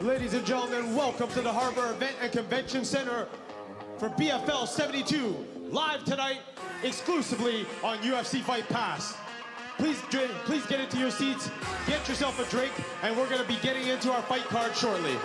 Ladies and gentlemen, welcome to the Harbor Event and Convention Center for BFL 72, live tonight exclusively on UFC Fight Pass. Please, please get into your seats, get yourself a drink, and we're going to be getting into our fight card shortly.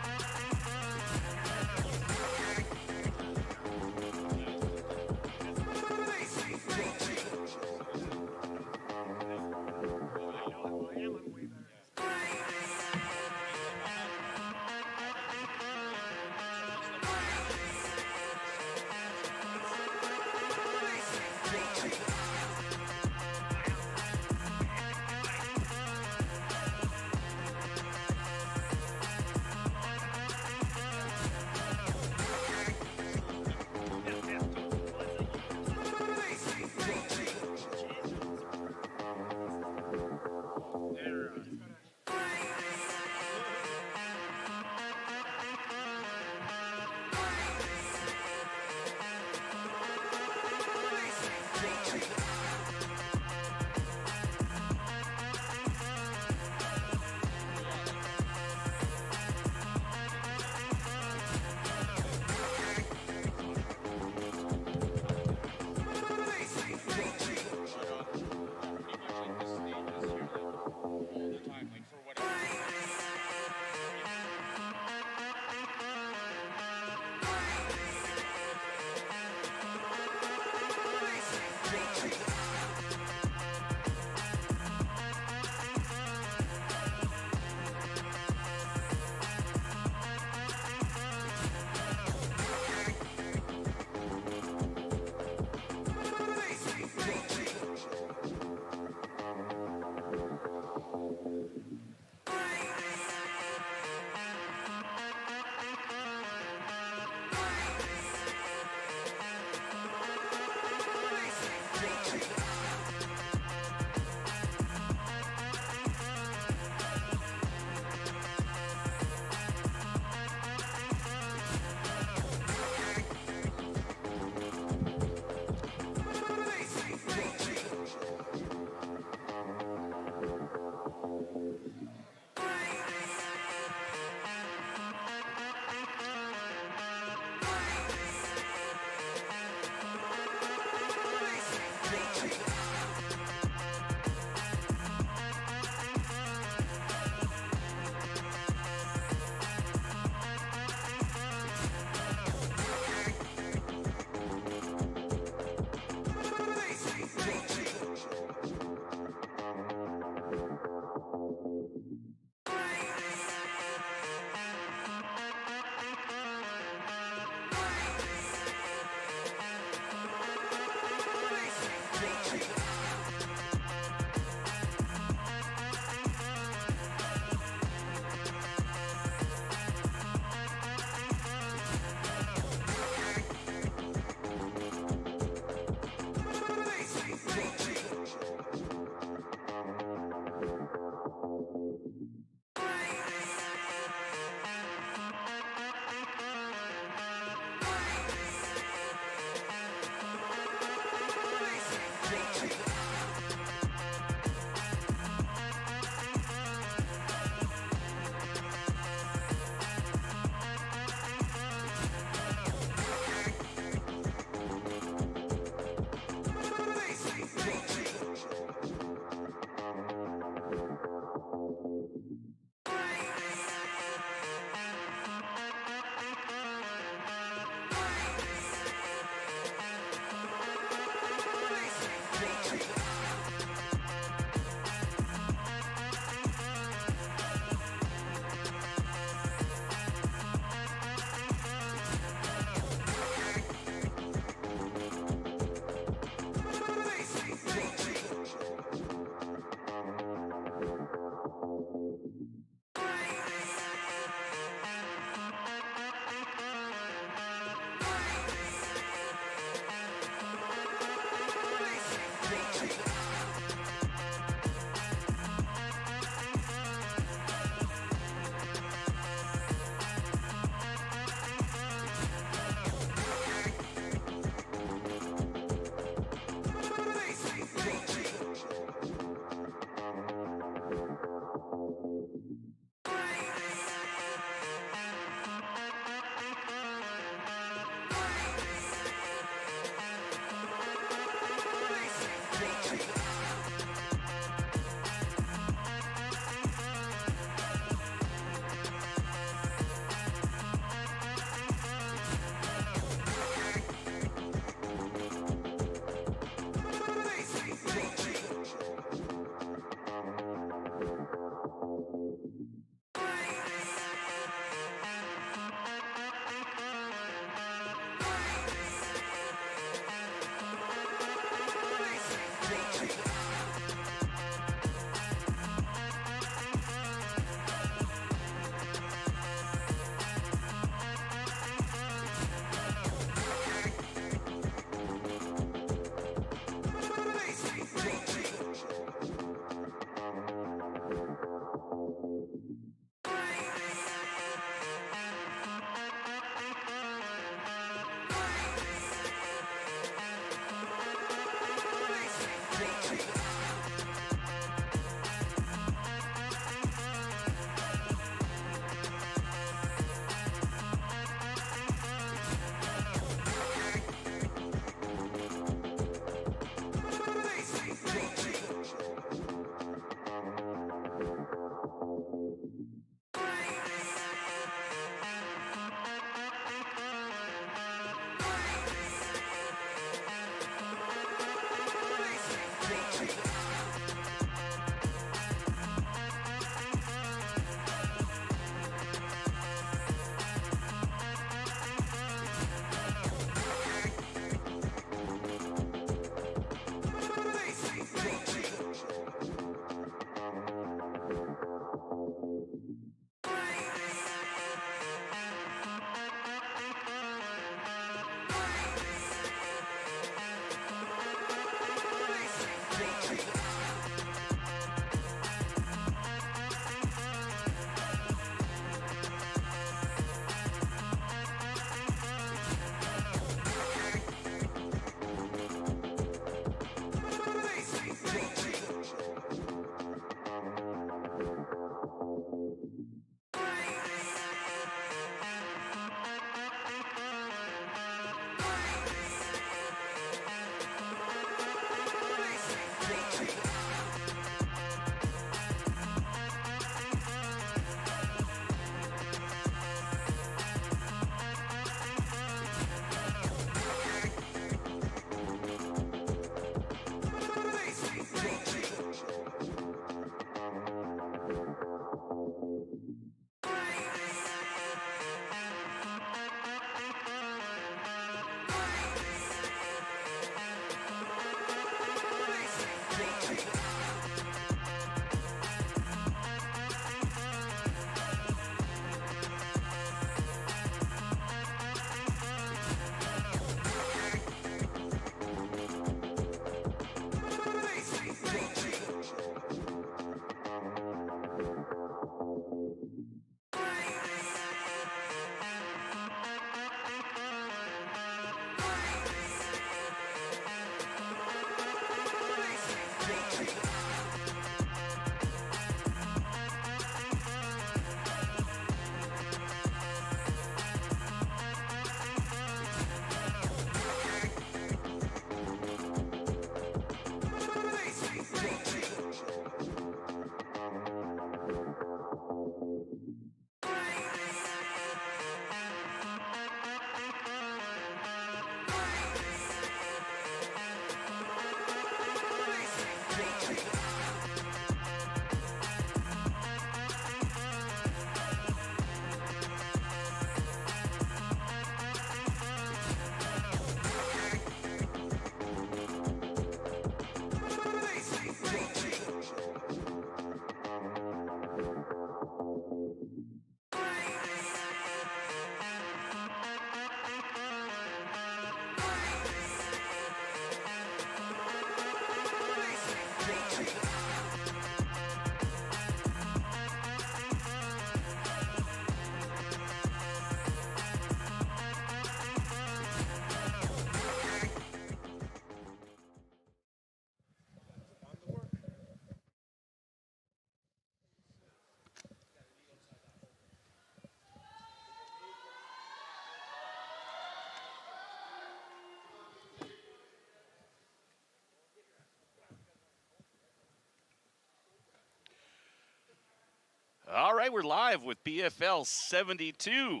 All right, we're live with BFL 72.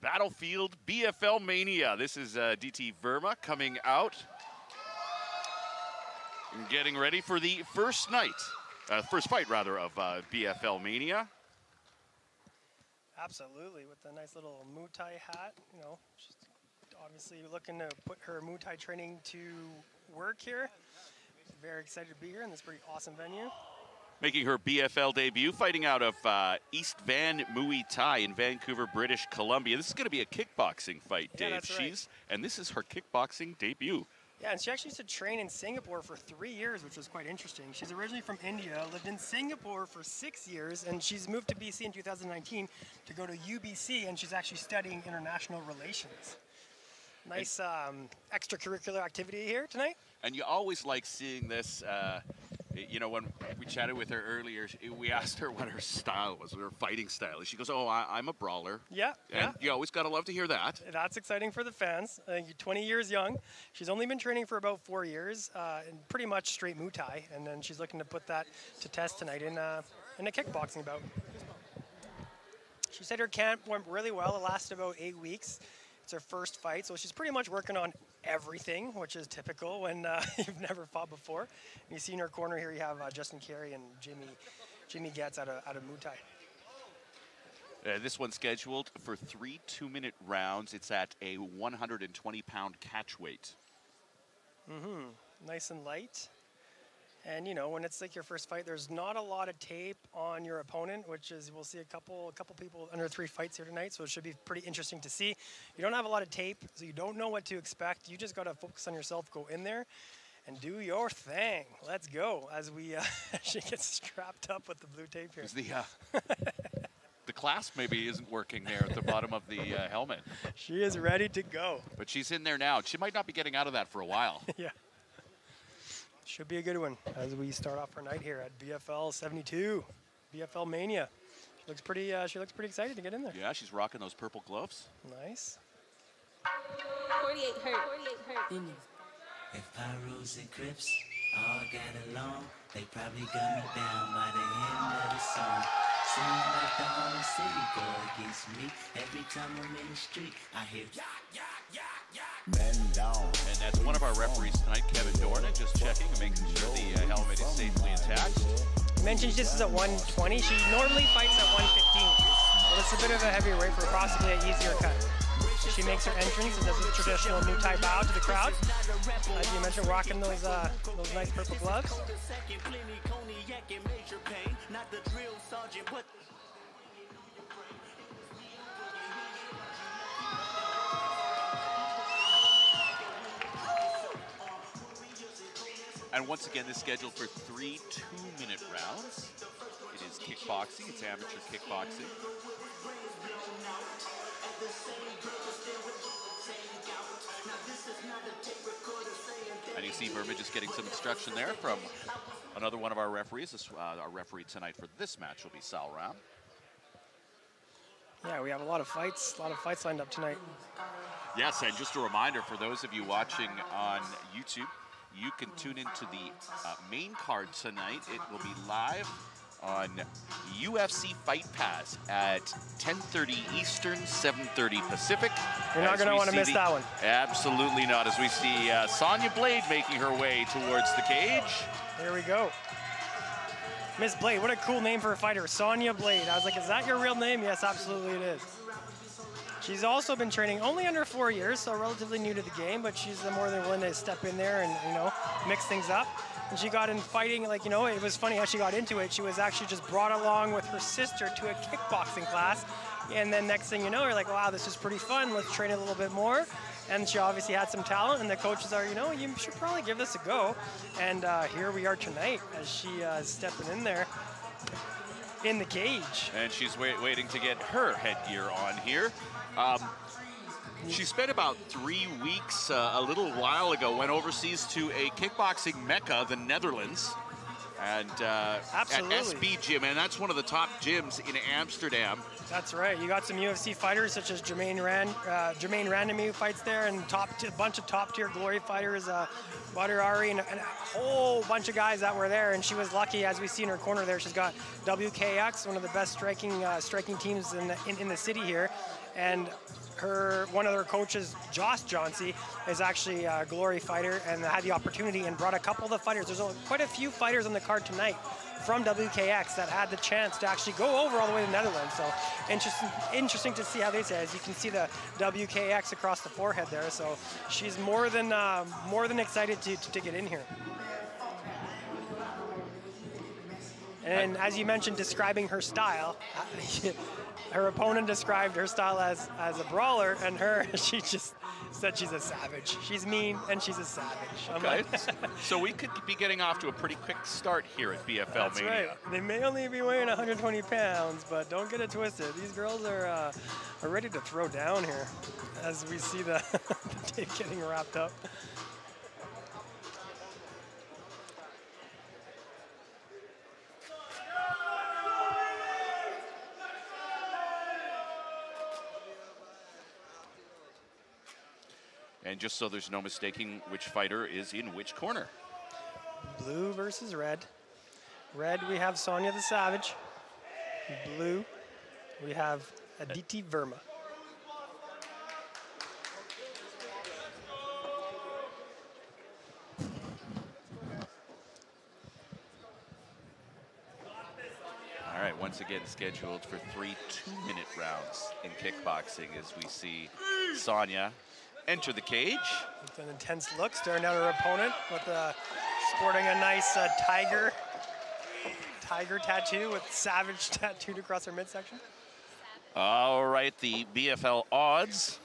Battlefield BFL Mania. This is uh, DT Verma coming out and getting ready for the first night, uh, first fight rather, of uh, BFL Mania. Absolutely, with a nice little Muay Thai hat. You know, she's obviously looking to put her Muay Thai training to work here. Very excited to be here in this pretty awesome venue. Making her BFL debut, fighting out of uh, East Van Muay Thai in Vancouver, British Columbia. This is going to be a kickboxing fight, Yeah, Dave. right. She's and this is her kickboxing debut. Yeah, and she actually used to train in Singapore for three years, which was quite interesting. She's originally from India, lived in Singapore for six years, and she's moved to BC in 2019 to go to UBC, and she's actually studying international relations. Nice um, extracurricular activity here tonight. And you always like seeing this. Uh, you know, when we chatted with her earlier, we asked her what her style was, her fighting style. She goes, "Oh, I, I'm a brawler." Yeah, And yeah. you always gotta love to hear that. That's exciting for the fans. Think you're 20 years young. She's only been training for about four years, uh, and pretty much straight Muay Thai, and then she's looking to put that to test tonight in uh, in a kickboxing bout. She said her camp went really well. It lasted about eight weeks. It's her first fight, so she's pretty much working on everything, which is typical when uh, you've never fought before. And you see in her corner here, you have uh, Justin Carey and Jimmy Jimmy Getz out of out of Muay Thai. Uh, this one's scheduled for three two-minute rounds. It's at a 120-pound catch weight. Mm-hmm. nice and light. And you know, when it's like your first fight, there's not a lot of tape on your opponent, which is we'll see a couple a couple people under three fights here tonight, so it should be pretty interesting to see. You don't have a lot of tape, so you don't know what to expect. You just got to focus on yourself, go in there, and do your thing. Let's go as we uh, she gets strapped up with the blue tape here. Is the uh, the clasp maybe isn't working there at the bottom of the uh, helmet, She is ready to go. but she's in there now. She might not be getting out of that for a while. yeah. Should be a good one as we start off our night here at BFL 72, BFL Mania. She looks pretty. Uh, she looks pretty excited to get in there. yeah, she's rocking those purple gloves. Nice. 48 hurt. 48 hurt. If Pyros and Crips all got along, they probably got me down by the end of the song. Seems like the whole city go against me. Every time I'm in the street, I hear yeah, yeah, yeah, yeah. And that's one of our referees tonight, Kevin Dornan, just checking and making sure the uh, helmet is safely intact. Mentioned this is at 120. She normally fights at 115. Well, it's a bit of a heavier weight for possibly an easier cut. She makes her entrance and does a traditional Muay Thai bow to the crowd. As you mentioned, rocking those uh, those nice purple gloves. And once again, this is scheduled for three two-minute rounds. It is kickboxing. It's amateur kickboxing. And you see Burma just getting some instruction there from another one of our referees. This, uh, our referee tonight for this match will be Sal Ram. Yeah, we have a lot of fights. A lot of fights lined up tonight. Yes, and just a reminder for those of you watching on YouTube, you can tune into the uh, main card tonight. It will be live on UFC Fight Pass at 10:30 Eastern, 7:30 Pacific. You're not gonna wanna see miss the- that one. Absolutely not. As we see uh, Sonya Blade making her way towards the cage. Here we go. Miss Blade, what a cool name for a fighter. Sonya Blade. I was like, is that your real name? Yes, absolutely it is. She's also been training only under four years, so relatively new to the game, but she's more than willing to step in there and, you know, mix things up. And she got in fighting, like, you know, it was funny how she got into it. She was actually just brought along with her sister to a kickboxing class. And then next thing you know, you're like, wow, this is pretty fun. Let's train a little bit more. And she obviously had some talent, and the coaches are, you know, you should probably give this a go. And uh, here we are tonight as she uh, is stepping in there in the cage. And she's wait, waiting to get her headgear on here. Um, she spent about three weeks uh, a little while ago, went overseas to a kickboxing mecca, the Netherlands, and uh, at SB Gym, and that's one of the top gyms in Amsterdam. That's right. You got some UFC fighters such as Jermaine Rand, uh, Jermaine Randami who fights there, and top a bunch of top tier glory fighters, uh, Badr Ari, and, and a whole bunch of guys that were there. And she was lucky, as we see in her corner there. She's got WKX, one of the best striking uh, striking teams in the, in, in the city here, and her one of their coaches, Joss Johnsey, is actually a glory fighter and had the opportunity and brought a couple of the fighters. There's quite a few fighters on the card tonight from WKX that had the chance to actually go over all the way to the Netherlands. So interesting, interesting to see how they say. As you can see the WKX across the forehead there. So she's more than uh, more than excited to, to, to get in here. And as you mentioned, describing her style, her opponent described her style as, as a brawler, and her, she just said she's a savage. She's mean, and she's a savage. I'm Okay. like, so we could be getting off to a pretty quick start here at BFL That's Mania. right. They may only be weighing 120 pounds, but don't get it twisted. These girls are, uh, are ready to throw down here as we see the, the tape getting wrapped up. And just so there's no mistaking which fighter is in which corner. Blue versus red. Red, we have Sonia the Savage. Blue, we have Aditi Verma. All right, once again scheduled for three two-minute rounds in kickboxing as we see Sonia enter the cage. With an intense look, staring at her opponent with uh, sporting a nice uh, tiger tiger tattoo with savage tattooed across her midsection. All right, the BFL odds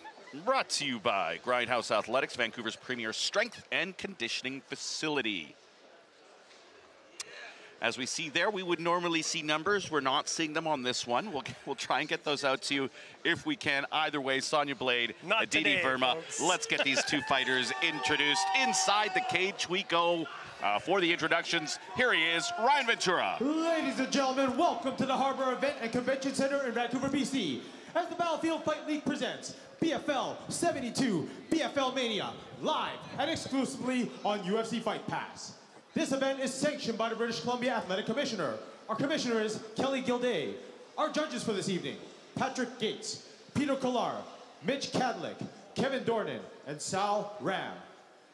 brought to you by Grindhouse Athletics, Vancouver's premier strength and conditioning facility. As we see there, we would normally see numbers. We're not seeing them on this one. We'll, we'll try and get those out to you if we can. Either way, Sonia Blade, Not Aditi today, Verma. folks. Let's get these two fighters introduced. Inside the cage we go uh, for the introductions. Here he is, Ryan Ventura. Ladies and gentlemen, welcome to the Harbor Event and Convention Center in Vancouver, BC. As the Battlefield Fight League presents BFL 72 BFL Mania, live and exclusively on UFC Fight Pass. This event is sanctioned by the British Columbia Athletic Commissioner. Our commissioner is Kelly Gilday. Our judges for this evening, Patrick Gates, Peter Kollar, Mitch Cadlick, Kevin Dornan, and Sal Ram.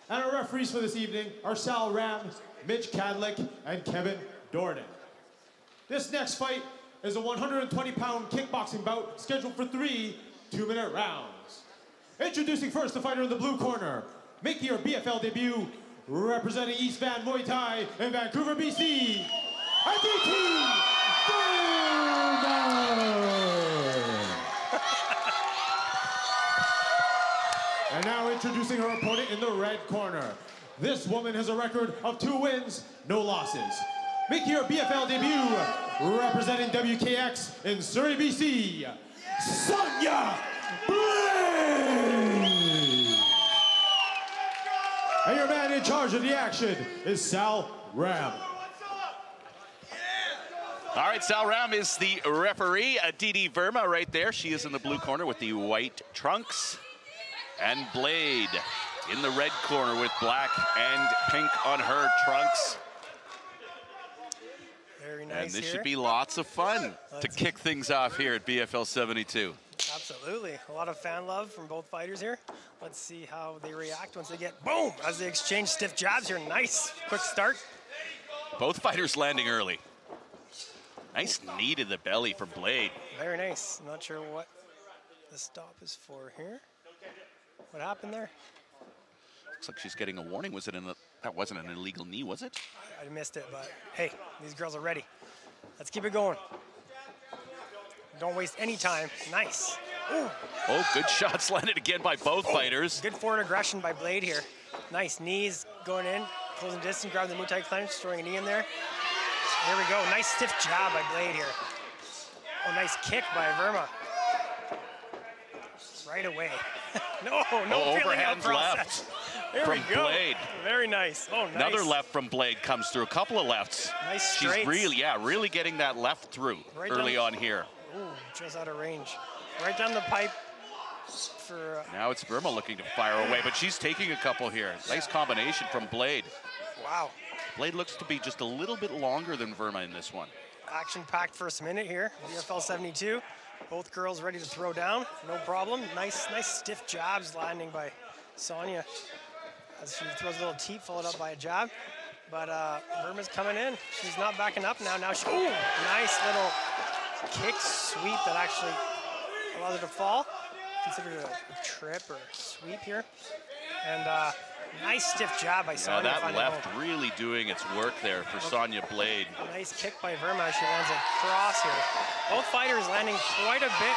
And our referees for this evening are Sal Ram, Mitch Cadlick, and Kevin Dornan. This next fight is a 120 pound kickboxing bout scheduled for three two minute rounds. Introducing first the fighter in the blue corner, making your BFL debut, representing East Van Muay Thai in Vancouver, BC, Aditi. And now introducing her opponent in the red corner. This woman has a record of two wins, no losses. Making her BFL debut, representing WKX in Surrey, BC, Sonia Blade! And your man in charge of the action is Sal Ram. All right, Sal Ram is the referee. Uh, Aditi Verma right there. She is in the blue corner with the white trunks. And Blade in the red corner with black and pink on her trunks. Very nice And this here. should be lots of fun to Let's- kick things off here at BFL 72. Absolutely. A lot of fan love from both fighters here. Let's see how they react once they get boom as they exchange stiff jabs here. Nice. Quick start. Both fighters landing early. Nice knee to the belly for Blade. Very nice. Not sure what the stop is for here. What happened there? Looks like she's getting a warning. Was it an, that wasn't an illegal knee, was it? I missed it, but hey, these girls are ready. Let's keep it going. Don't waste any time. Nice. Ooh, Oh, good shots landed again by both oh, fighters. good forward aggression by Blade here. Nice knees going in, closing distance, grabbing the Muay Thai clinch, throwing a knee in there. There we go. Nice stiff jab by Blade here. Oh, nice kick by Verma. Right away. no, no Oh, feeling out process. There from we go. Blade. Very nice. Oh, nice. Another left from Blade comes through. A couple of lefts. Nice She's really, yeah, really getting that left through Right early down- on here. Ooh, just out of range. Right down the pipe for, uh, Now it's Burma looking to fire away, but she's taking a couple here. Nice combination from Blade. wow. Blade looks to be just a little bit longer than Verma in this one. Action-packed first minute here. VFL 72. Both girls ready to throw down. No problem. Nice, nice stiff jabs landing by Sonia as she throws a little teep followed up by a jab. But uh, Burma's coming in. She's not backing up now. Now she, ooh, nice little kick sweep that actually allows her to fall. Considered a, a trip or sweep here. And uh, nice stiff jab by Now Sonia. that left home. really doing its work there for Sonya Blade. Nice kick by Verma. She lands a cross here. Both fighters landing quite a bit.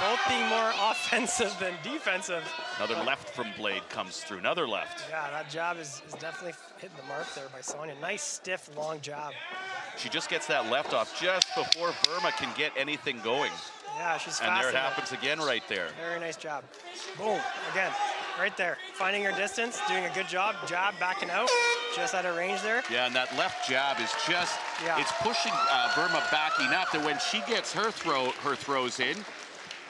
Both being more offensive than defensive. Another left from Blade comes through. Another left. Yeah, that jab is, is definitely hitting the mark there by Sonya. Nice, stiff, long jab. She just gets that left off just before Verma can get anything going. Yeah, she's fast. And there it happens again right there. Very nice job. Boom, again, right there. Finding her distance, doing a good job. Jab backing out, just out of range there. Yeah, and that left jab is just, Yeah. it's pushing uh, Burma backing up that when she gets her throw, her throws in,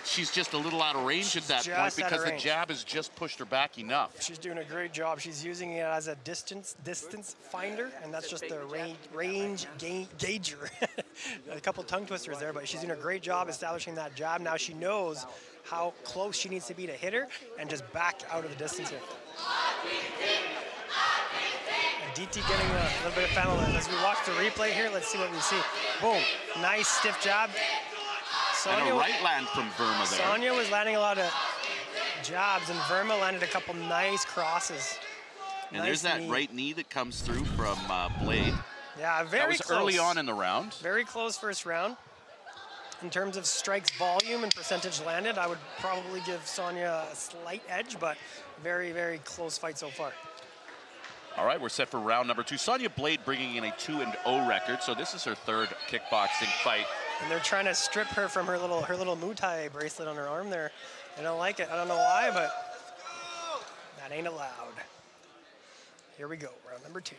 she's just a little out of range at that point just out of because the jab has just pushed her back enough. She's doing a great job. She's using it as a distance distance finder, and that's just the range range ga- gauger. a couple tongue twisters there, but she's doing a great job establishing that jab. Now she knows how close she needs to be to hit her, and just back out of the distance here. DT getting a little bit of final as we watch the replay here. Let's see what we see. Boom, nice stiff jab. And a right land from Verma there. Sonya was landing a lot of jabs, and Verma landed a couple nice crosses. and there's that knee. right knee that comes through from uh, Blade. Yeah, very That was close. early on in the round. Very close first round. In terms of strikes volume and percentage landed, I would probably give Sonya a slight edge, but very, very close fight so far. All right, we're set for round number two. Sonya Blade bringing in a 2 and 0 record, so this is her third kickboxing fight. And they're trying to strip her from her little her little Muay Thai bracelet on her arm there. They don't like it. I don't know why, but that ain't allowed. Here we go, round number two.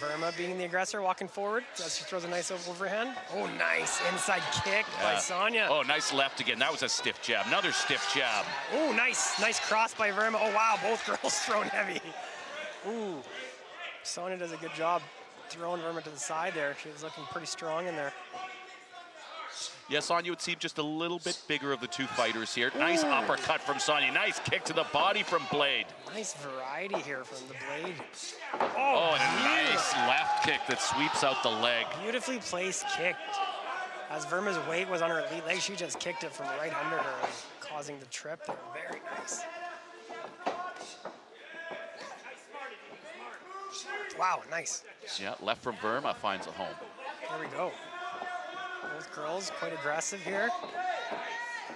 Verma being the aggressor, walking forward as she throws a nice overhand. Oh, nice inside kick by Yeah. Sonya. Oh, nice left again. That was a stiff jab. Another stiff jab. Oh, nice, nice cross by Verma. Oh, wow, both girls thrown heavy. Ooh, Sonya does a good job throwing Verma to the side there. She was looking pretty strong in there. Yeah, Sonya would seem just a little bit bigger of the two fighters here. Nice uppercut from Sonya. Nice kick to the body from Blade. Nice variety here from the blade. Oh, and a nice left kick that sweeps out the leg. Beautifully placed kick. As Verma's weight was on her lead leg, she just kicked it from right under her, causing the trip there. Very nice. Wow, nice. Yeah, left from Verma finds a home. There we go. Both girls quite aggressive here.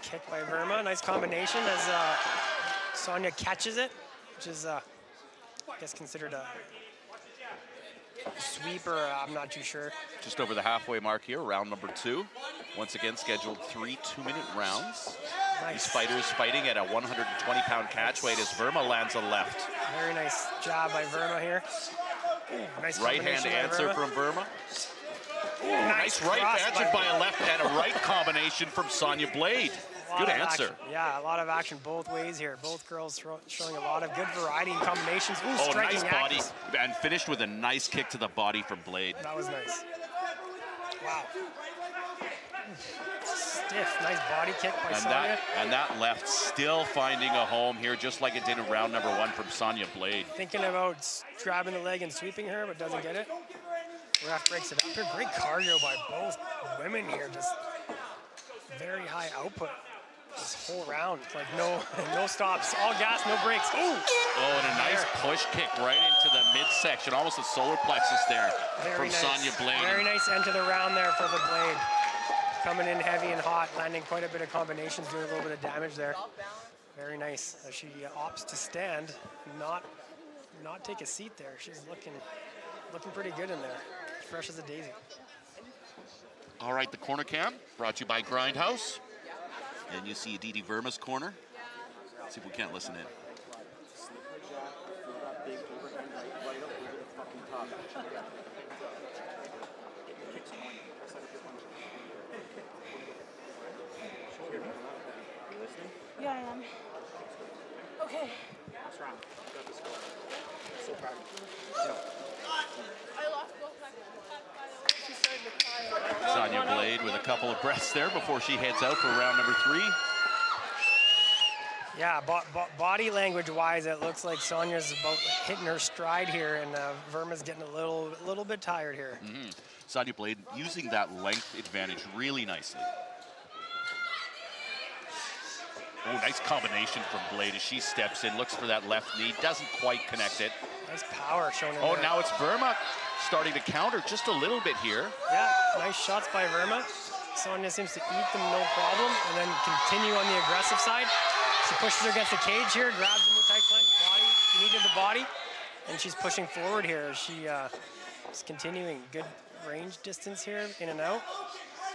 Kick by Verma, nice combination as uh, Sonya catches it, which is, uh, I guess, considered a sweep or uh, I'm not too sure. Just over the halfway mark here, round number two. Once again, scheduled three two-minute rounds. These fighters fighting at a 120-pound catch weight as Verma lands a left. Very nice job by Verma here. Ooh, nice Right hand answer Verma. from Verma. Ooh, Nice right cross answered by a left and a right combination from Sonya Blade. Good answer. action. Yeah, a lot of action both ways here. Both girls showing a lot of good variety and combinations. Ooh, Oh, striking nice body. actions. And finished with a nice kick to the body from Blade. That was nice. Wow. Stiff, nice body kick by And Sonya. that, and that left still finding a home here, just like it did in round number one from Sonya Blade. Thinking about grabbing the leg and sweeping her, but doesn't get it. Ref breaks it up here. Great cardio by both women here. Just very high output this whole round. Like no, no stops, all gas, no breaks. Ooh, Oh, and a nice push kick right into the midsection, almost a solar plexus there very from nice. Sonya Blade. Very nice end to the round there for the blade. Coming in heavy and hot, landing quite a bit of combinations, doing a little bit of damage there. Very nice. As she uh, opts to stand, not not take a seat there. She's looking looking pretty good in there. Fresh as a daisy. All right, the corner cam brought to you by Grindhouse. And you see Aditi Verma's corner. See if we can't listen in. Yeah, I am. Okay. I lost both my by the way. She started to cry. Sonya Blade with a couple of breaths there before she heads out for round number three. Yeah, bo bo body language-wise, it looks like Sonya's about hitting her stride here, and uh, Verma's getting a little, a little bit tired here. Sonya Blade using that length advantage really nicely. Oh, nice combination from Blade as she steps in, looks for that left knee, doesn't quite connect it. Nice power shown Oh, there. now it's Verma starting to counter just a little bit here. Yeah, nice shots by Verma. Sonya seems to eat them no problem, and then continue on the aggressive side. She pushes her against the cage here, grabs with tight clench, body, knee to the body, and she's pushing forward here. She uh, is continuing good range distance here, in and out.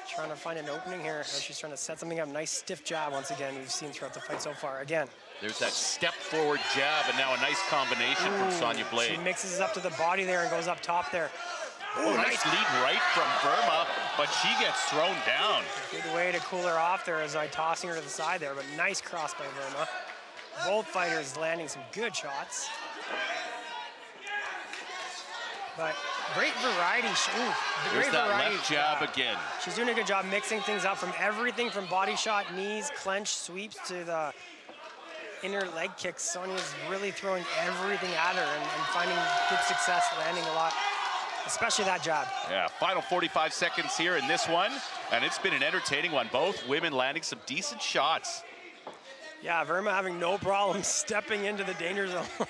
Trying to find an opening here as she's trying to set something up. Nice stiff jab once again we've seen throughout the fight so far. Again, There's that step forward jab, and now a nice combination from Sonya Blade. she mixes up to the body there and goes up top there. Oh, nice lead right from Verma, but she gets thrown down. Good way to cool her off there as I tossing her to the side there, but nice cross by Verma. Both fighters landing some good shots. But great variety. Ooh, There's great that variety. left jab Yeah. again. She's doing a good job mixing things up from everything from body shot, knees, clench, sweeps to the inner leg kicks. Sonya's really throwing everything at her and, and finding good success, landing a lot, especially that jab. Yeah, final 45 seconds here in this one, and it's been an entertaining one. Both women landing some decent shots. Yeah, Verma having no problem stepping into the danger zone.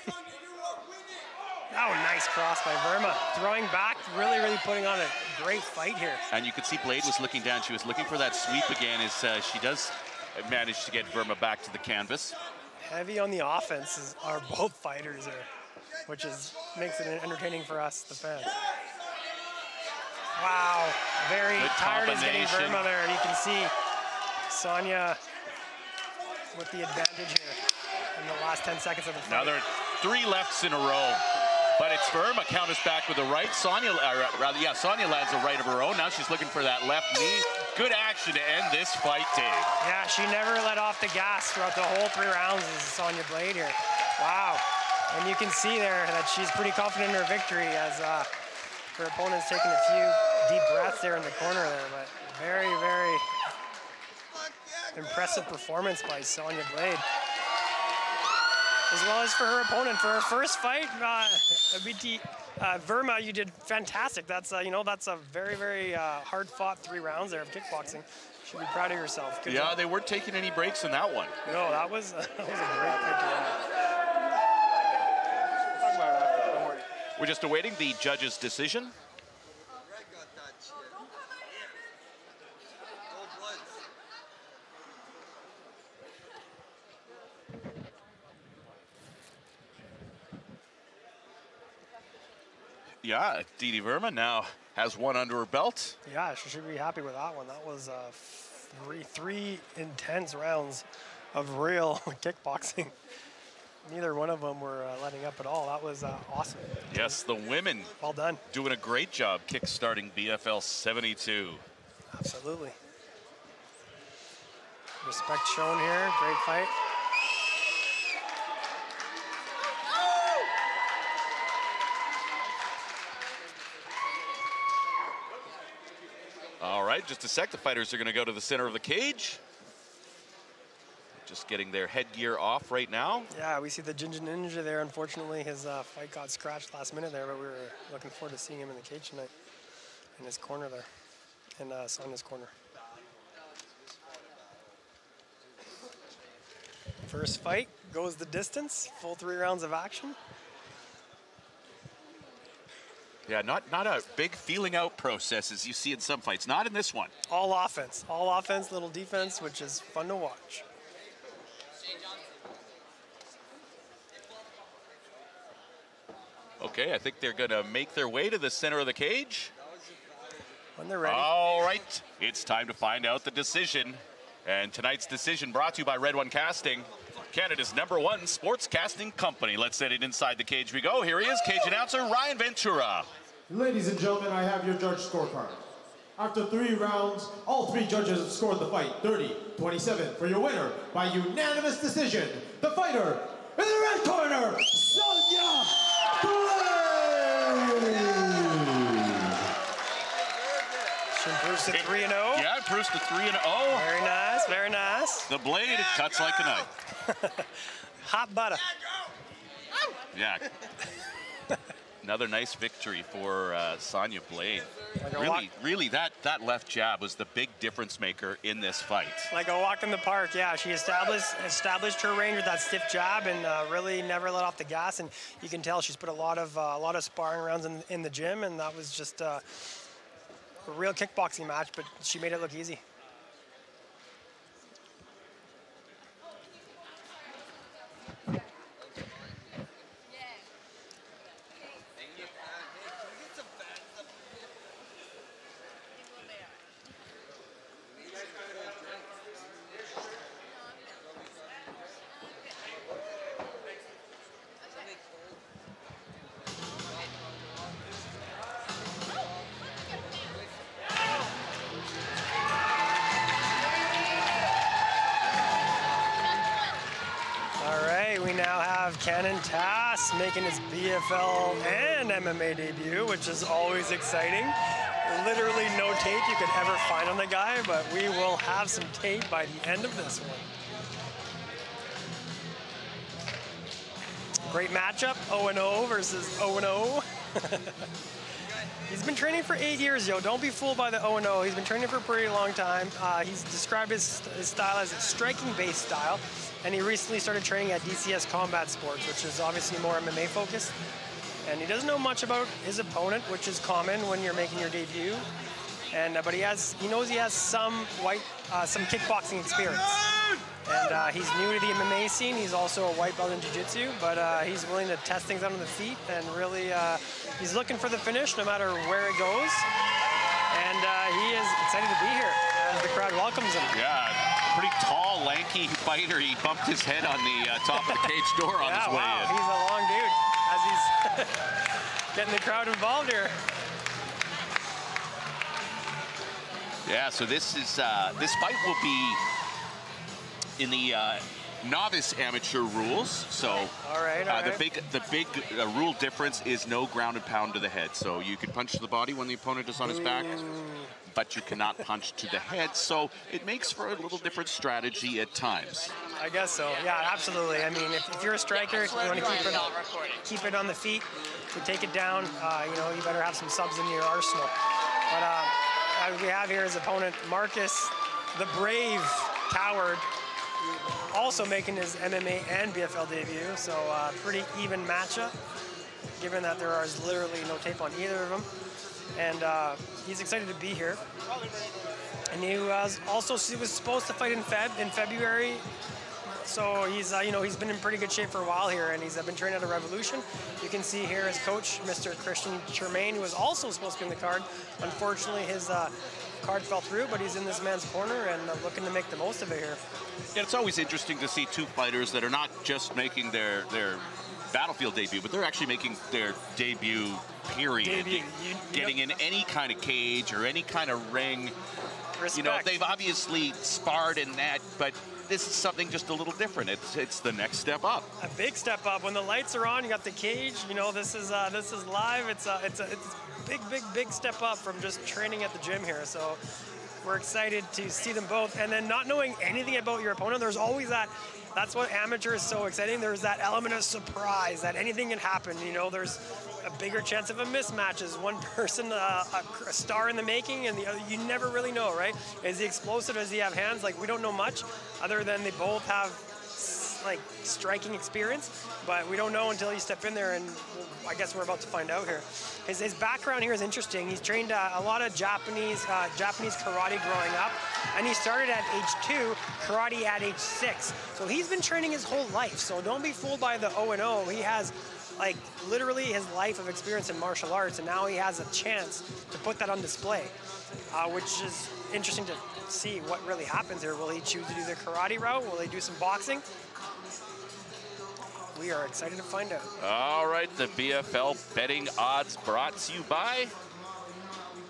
oh, nice cross by Verma. Throwing back, really, really putting on a great fight here. And you could see Blade was looking down. She was looking for that sweep again as uh, she does manage to get Verma back to the canvas. Heavy on the offense are both fighters here, which is makes it entertaining for us, the fans. Wow, very Good tired is getting. Verma there. And you can see Sonya with the advantage here in the last 10 seconds of the fight. Now there are three lefts in a row. But it's Verma counters back with a right. Sonya, uh, rather, yeah, Sonya lands a right of her own. Now she's looking for that left knee. Good action to end this fight, Dave. Yeah, she never let off the gas throughout the whole three rounds as Sonya Blade here. Wow. And you can see there that she's pretty confident in her victory as uh, her opponent's taking a few deep breaths there in the corner there. But very, very impressive performance by Sonya Blade. As well as for her opponent for her first fight, uh, BT, uh, Verma, you did fantastic. That's uh, you know that's a very very uh, hard fought three rounds there of kickboxing. Should be proud of yourself. Good Yeah, job. they weren't taking any breaks in that one. No, that was that was a great fight. We're just awaiting the judge's decision. Yeah, Didi Verma now has one under her belt. Yeah, she should be happy with that one. That was uh, three three intense rounds of real kickboxing. Neither one of them were uh, letting up at all. That was uh, awesome. Yes, the women Well done. doing a great job kickstarting BFL 72. Absolutely. Respect shown here. Great fight. All right, just a sec. The fighters are going to go to the center of the cage. Just getting their headgear off right now. Yeah, we see the Ginger Ninja there. Unfortunately, his uh, fight got scratched last minute there, but we were looking forward to seeing him in the cage tonight, in his corner there, in uh, Sonya's corner. First fight goes the distance, full three rounds of action. Yeah, not not a big feeling out process as you see in some fights. Not in this one. All offense, all offense, little defense, which is fun to watch. Okay, I think they're going to make their way to the center of the cage. When they're ready. All right, it's time to find out the decision. And tonight's decision brought to you by Red One Casting, Canada's number one sports casting company. Let's set it inside the cage we go. Here he is, cage announcer Ryan Ventura. Ladies and gentlemen, I have your judge scorecard. After three rounds, all three judges have scored the fight 30-27 for your winner by unanimous decision. The fighter in the red corner, Sonya Blade! Improves to 3 0. Yeah, improves to 3 and oh. 0. Very nice, very nice. The blade it cuts like a knife. Hot butter. Yeah. Another nice victory for uh, Sonya Blade. Like Really, walk- really, that, that left jab was the big difference maker in this fight. Like a walk in the park, yeah. She established established her range with that stiff jab and uh, really never let off the gas. And you can tell she's put a lot of uh, a lot of sparring rounds in, in the gym, and that was just uh, a real kickboxing match. But she made it look easy. Which is always exciting. Literally no tape you could ever find on the guy, but we will have some tape by the end of this one. Great matchup, 0-0 versus 0-0. He's been training for eight years, yo. Don't be fooled by the 0-0. He's been training for a pretty long time. Uh, he's described his, his style as a striking-based style, and he recently started training at DCS Combat Sports, which is obviously more MMA focused. And he doesn't know much about his opponent, which is common when you're making your debut. And uh, but he has, he knows he has some white, uh, some kickboxing experience. And uh, he's new to the MMA scene. He's also a white belt in jiu-jitsu, but uh, he's willing to test things out on the feet and really, uh, he's looking for the finish no matter where it goes. And uh, he is excited to be here as the crowd welcomes him. Yeah, pretty tall, lanky fighter. He bumped his head on the uh, top of the cage door on Yeah, his way wow, in. he's a long dude getting the crowd involved here. Yeah, so this is uh, this fight will be in the uh, novice amateur rules. So All right, uh, all the big the big uh, rule difference is no ground and pound to the head. So you can punch to the body when the opponent is on his back, but you cannot punch to the head. So it makes for a little different strategy at times. I guess so. Yeah, absolutely. I mean, if, if you're a striker, you want to keep it, keep it on the feet, to take it down, uh, you know, you better have some subs in your arsenal. But uh, we have here his opponent, Marcus, the brave coward, also making his MMA and BFL debut. So uh, pretty even matchup, given that there is literally no tape on either of them. And uh, he's excited to be here. And he was also he was supposed to fight in Feb in February. So he's uh, you know he's been in pretty good shape for a while here, and he's uh, been training at a Revolution. You can see here his coach, Mr. Christian Tremaine, who was also supposed to be in the card. Unfortunately, his uh, card fell through, but he's in this man's corner and uh, looking to make the most of it here. Yeah, it's always interesting to see two fighters that are not just making their their battlefield debut, but they're actually making their debut. Period. Debut. Getting in any kind of cage or any kind of ring. Respect. You know, they've obviously sparred in that, but this is something just a little different. It's it's the next step up. a big step up. When the lights are on, you got the cage. You know, this is uh, this is live. It's a it's a it's a big big big step up from just training at the gym here. So we're excited to see them both. And then not knowing anything about your opponent, there's always that. That's what amateur is so exciting. There's that element of surprise that anything can happen. You know, there's a bigger chance of a mismatch. Is one person uh, a, a star in the making, and the other you never really know, right? Is he explosive? Does he have hands? Like we don't know much, other than they both have like striking experience, but we don't know until you step in there, and I guess we're about to find out here. His, his background here is interesting. He's trained uh, a lot of Japanese uh, Japanese karate growing up, and he started at age two, karate at age six. So he's been training his whole life. So don't be fooled by the O and O. He has like literally his life of experience in martial arts, and now he has a chance to put that on display, uh, which is interesting to see what really happens here. Will he choose to do the karate route? Will he do some boxing? We are excited to find out. All right, the BFL betting odds brought to you by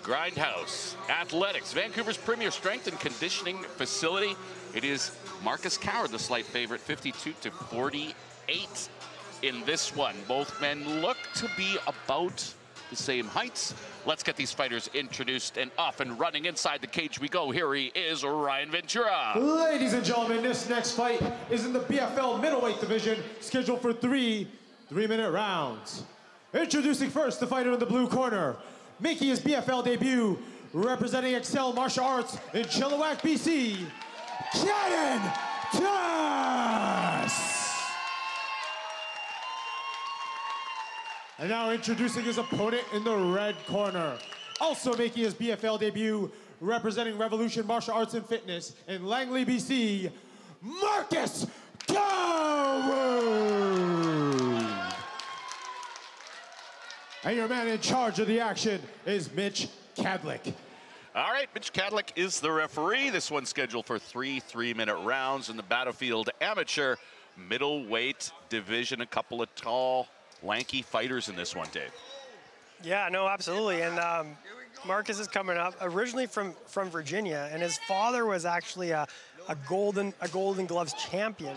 Grindhouse Athletics, Vancouver's premier strength and conditioning facility. It is Marcus Coward, the slight favorite, 52 to 48 in this one. Both men look to be about the same heights. Let's get these fighters introduced and off and running inside the cage we go. Here he is, Ryan Ventura. Ladies and gentlemen, this next fight is in the BFL middleweight division, scheduled for three three-minute rounds. Introducing first the fighter in the blue corner, making his BFL debut, representing Excel Martial Arts in Chilliwack, BC, Cameron Tass! And now introducing his opponent in the red corner. Also making his BFL debut, representing Revolution Martial Arts and Fitness in Langley, BC, Marcus Coward! And your man in charge of the action is Mitch Cadlick. All right, Mitch Cadlick is the referee. This one's scheduled for three three-minute rounds in the Battlefield Amateur Middleweight Division. A couple of tall, lanky fighters in this one, Dave. Yeah, no, absolutely. And um, Marcus is coming up originally from from Virginia, and his father was actually a, a golden a Golden Gloves champion.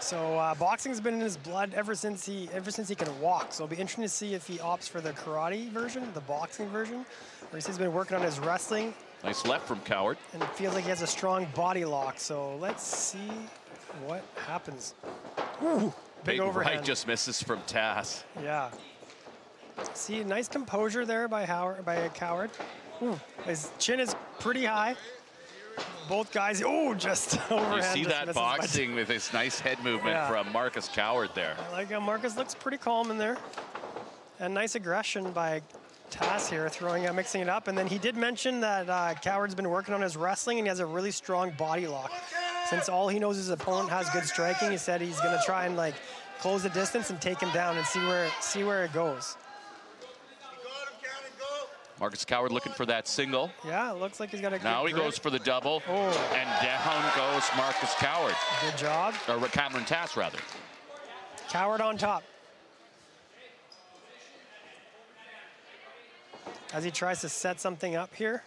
So uh, boxing's been in his blood ever since he ever since he can walk. So it'll be interesting to see if he opts for the karate version, the boxing version, or he's been working on his wrestling Nice left from Coward. and it feels like he has a strong body lock. So let's see what happens. Ooh, big, Big overhand. right just misses from Tass. Yeah. See, nice composure there by Howard, by Coward. Ooh, his chin is pretty high. Both guys, oh, just overhand. You see that boxing with this nice head movement Yeah. from Marcus Coward there. I like how Marcus looks pretty calm in there. And nice aggression by Tass here, throwing out, mixing it up. And then he did mention that uh, Coward's been working on his wrestling and he has a really strong body lock. Since all he knows his opponent has good striking, he said he's gonna try and like close the distance and take him down and see where see where it goes. Marcus Coward looking for that single. Yeah, it looks like he's got a Now he grip. goes for the double. Oh. And down goes Marcus Coward. Good job. Or Cameron Tass, rather. Coward on top. As he tries to set something up here.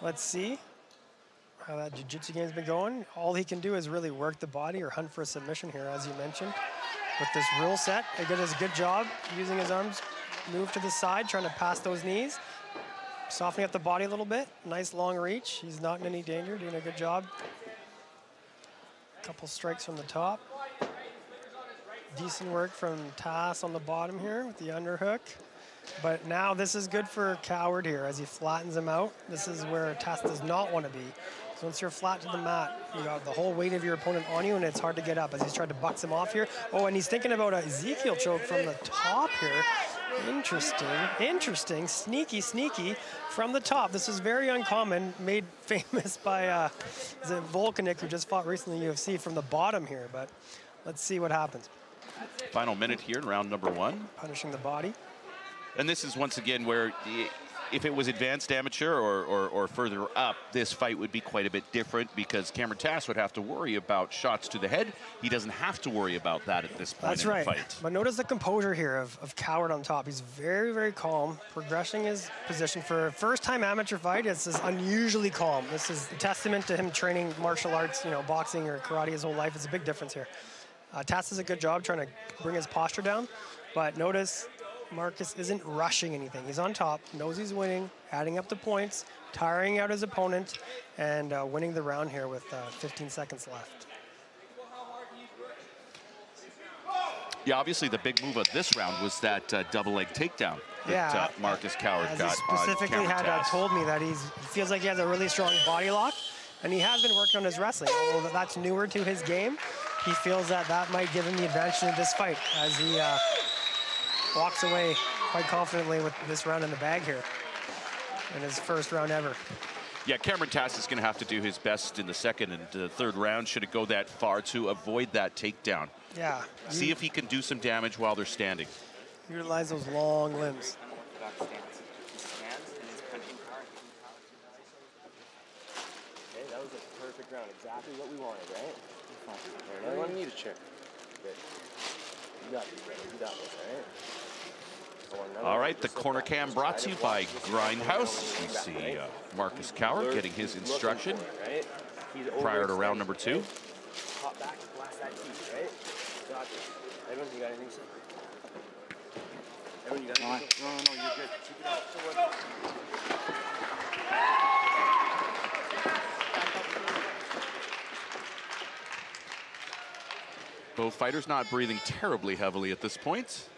Let's see how that jiu-jitsu game's been going. All he can do is really work the body or hunt for a submission here, as you mentioned. With this rule set, he does a good job using his arms, move to the side, trying to pass those knees. Softening up the body a little bit. Nice long reach. He's not in any danger, doing a good job. Couple strikes from the top. Decent work from Tass on the bottom here with the underhook. But now this is good for Coward here as he flattens him out. This is where Tass does not want to be. So once you're flat to the mat, you got the whole weight of your opponent on you and it's hard to get up as he's trying to box him off here. Oh, and he's thinking about a Ezekiel choke from the top here. Interesting, interesting, sneaky, sneaky from the top. This is very uncommon, made famous by uh, Volkanik, who just fought recently in UFC from the bottom here. But let's see what happens. Final minute here in round number one. Punishing the body. And this is once again where the, if it was advanced amateur or, or, or further up, this fight would be quite a bit different because Cameron Tass would have to worry about shots to the head. He doesn't have to worry about that at this point That's in right. the fight. But notice the composure here of, of Coward on top. He's very, very calm, progressing his position for a first-time amateur fight. This is unusually calm. This is a testament to him training martial arts, you know, boxing or karate his whole life. It's a big difference here. Uh, Tass does a good job trying to bring his posture down, but notice Marcus isn't rushing anything. He's on top, knows he's winning, adding up the points, tiring out his opponent, and uh, winning the round here with uh, 15 seconds left. Yeah, obviously the big move of this round was that uh, double leg takedown that Yeah. uh, Marcus Coward got he specifically had uh, told me that he's feels like he has a really strong body lock, and he has been working on his wrestling. Although that's newer to his game, he feels that that might give him the advantage in this fight as he uh, walks away quite confidently with this round in the bag here in his first round ever. Yeah, Cameron Tass is going to have to do his best in the second and uh, third round should it go that far to avoid that takedown. Yeah. See if he can do some damage while they're standing. Utilize those long limbs. Okay, that was a perfect round. Exactly what we wanted, right? Here, another one. need a chair. Good. You got this, brother. You got this, right? All right, the corner cam brought to you by Grindhouse. You see uh, Marcus Coward getting his instruction prior to round number two. Both fighters not breathing terribly heavily at this point.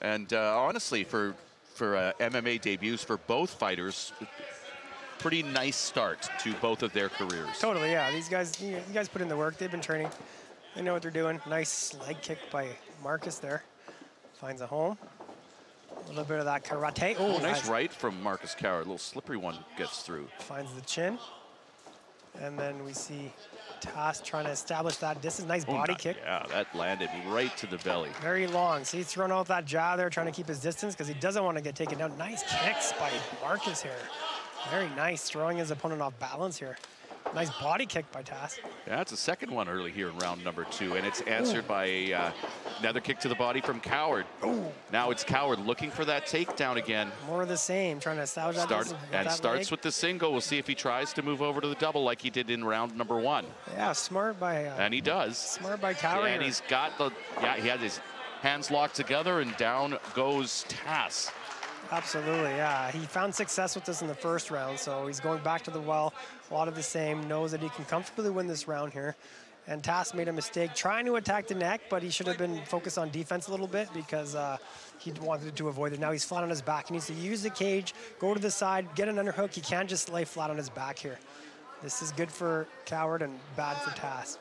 And uh, honestly, for for uh, MMA debuts for both fighters, pretty nice start to both of their careers. Totally, yeah. These guys, you guys put in the work. They've been training. They know what they're doing. Nice leg kick by Marcus there. Finds a home. A little bit of that karate. Oh, Oh, nice right from Marcus Coward. A little slippery one gets through. Finds the chin. And then we see Tass trying to establish that distance. Nice Oh, body not- kick. Yeah, that landed right to the belly. Very long. See, he's throwing out that jaw there, trying to keep his distance because he doesn't want to get taken down. Nice kicks by Marcus here. Very nice, throwing his opponent off balance here. Nice body kick by Tass. Yeah, that's a second one early here in round number two, and it's answered by a, uh, another kick to the body from Coward. Now it's Coward looking for that takedown again. More of the same, trying to establish that Start, with and that starts leg. with the single. We'll see if he tries to move over to the double like he did in round number one. Yeah, smart by uh, And he does. smart by Coward. And he's got the, yeah, he had his hands locked together, and down goes Tass. Absolutely, yeah. He found success with this in the first round, so he's going back to the well. A lot of the same. Knows that he can comfortably win this round here. And Tass made a mistake trying to attack the neck, but he should have been focused on defense a little bit because uh, he wanted to avoid it. Now he's flat on his back. He needs to use the cage, go to the side, get an underhook. He can't just lay flat on his back here. This is good for Coward and bad for Tass.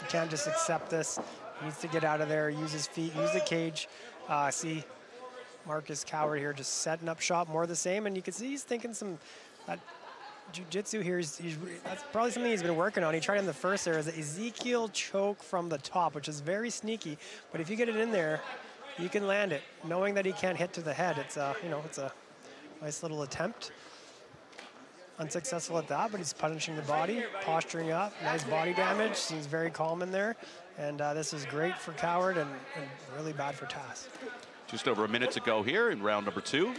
He can't just accept this. He needs to get out of there, use his feet, use the cage. Uh, see, Marcus Coward here just setting up shop, more of the same. And you can see he's thinking some that jiu-jitsu here. He's, he's, that's probably something he's been working on. He tried in the first there is an Ezekiel choke from the top, which is very sneaky. But if you get it in there, you can land it, knowing that he can't hit to the head. It's a you know it's a nice little attempt. Unsuccessful at that, but he's punishing the body, posturing up, nice body damage. Seems very calm in there, and uh, this is great for Coward and, and really bad for Tass. Just over a minute to go here in round number two.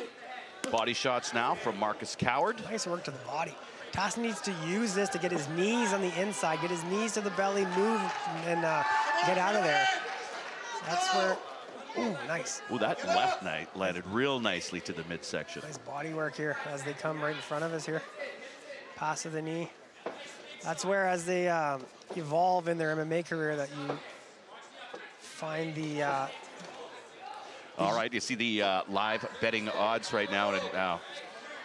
Body shots now from Marcus Coward. Nice work to the body. Tass needs to use this to get his knees on the inside, get his knees to the belly, move, and uh, get out of there. That's where, ooh, nice. Oh, that left night landed real nicely to the midsection. Nice body work here as they come right in front of us here. Pass to the knee. That's where, as they um, evolve in their MMA career, that you find the uh, All right, you see the uh, live betting odds right now. And now,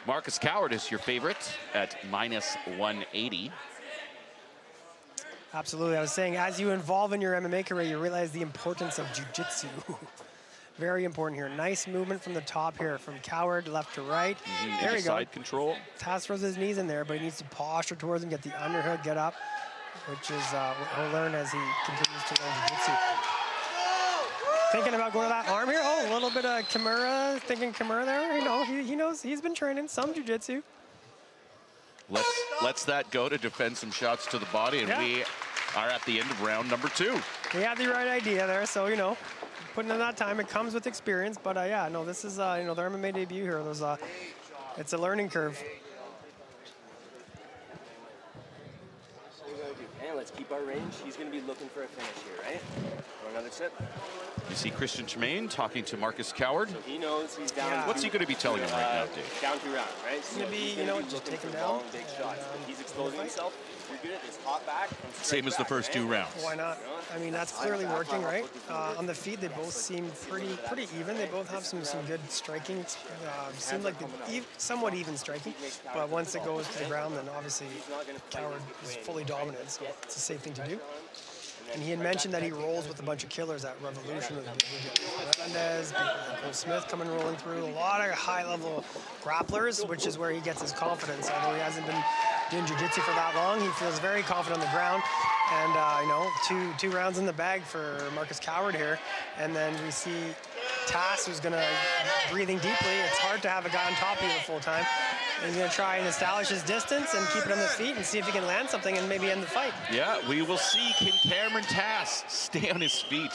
Marcus Coward is your favorite at minus 180. Absolutely. I was saying, as you evolve in your MMA career, you realize the importance of jujitsu. Very important here. Nice movement from the top here, from Coward left to right. There Into you go. Side control. Tass throws his knees in there, but he needs to posture towards him, get the underhook, get up, which is uh, what he'll learn as he continues to learn jiu-jitsu. Thinking about going to that arm here. Oh, a little bit of Kimura, thinking Kimura there. You know, he, he knows he's been training some jiu-jitsu. Let's lets that go to defend some shots to the body, and Yeah. we are at the end of round number two. He had the right idea there, so you know, putting in that time, it comes with experience. But uh, yeah, no, this is uh, you know their MMA debut here. There's uh, it's a learning curve. What are we gonna do? And let's keep our range. He's gonna be looking for a finish here, right? Want another sip? You see Christian Tremaine talking to Marcus Coward. He knows he's down. Yeah. What's he going to be telling him right now, Dave? Down two rounds, right? So gonna be, he's you know, be just looking take him for down long, big and, shots. If he's exposing himself, you're good at this. Hop back. and Same as the back, first right? two rounds. Why not? I mean, that's clearly working, right? Uh, on the feet, they both seem pretty pretty even. They both have some some good striking. Uh, seem like the, ev- somewhat even striking. But once it goes to the ground, then obviously Coward is fully dominant, so it's a safe thing to do. And he had mentioned that he rolls with a bunch of killers at Revolution with Hernandez, Cole Smith coming rolling through. A lot of high-level grapplers, which is where he gets his confidence. Although he hasn't been doing jiu-jitsu for that long. He feels very confident on the ground. And, uh, you know, two, two rounds in the bag for Marcus Coward here. And then we see Tass, who's going to, breathing deeply. It's hard to have a guy on top of you the full time. He's going to try and establish his distance and keep it on the feet and see if he can land something and maybe end the fight. Yeah, we will see. Can Cameron Tass stay on his feet?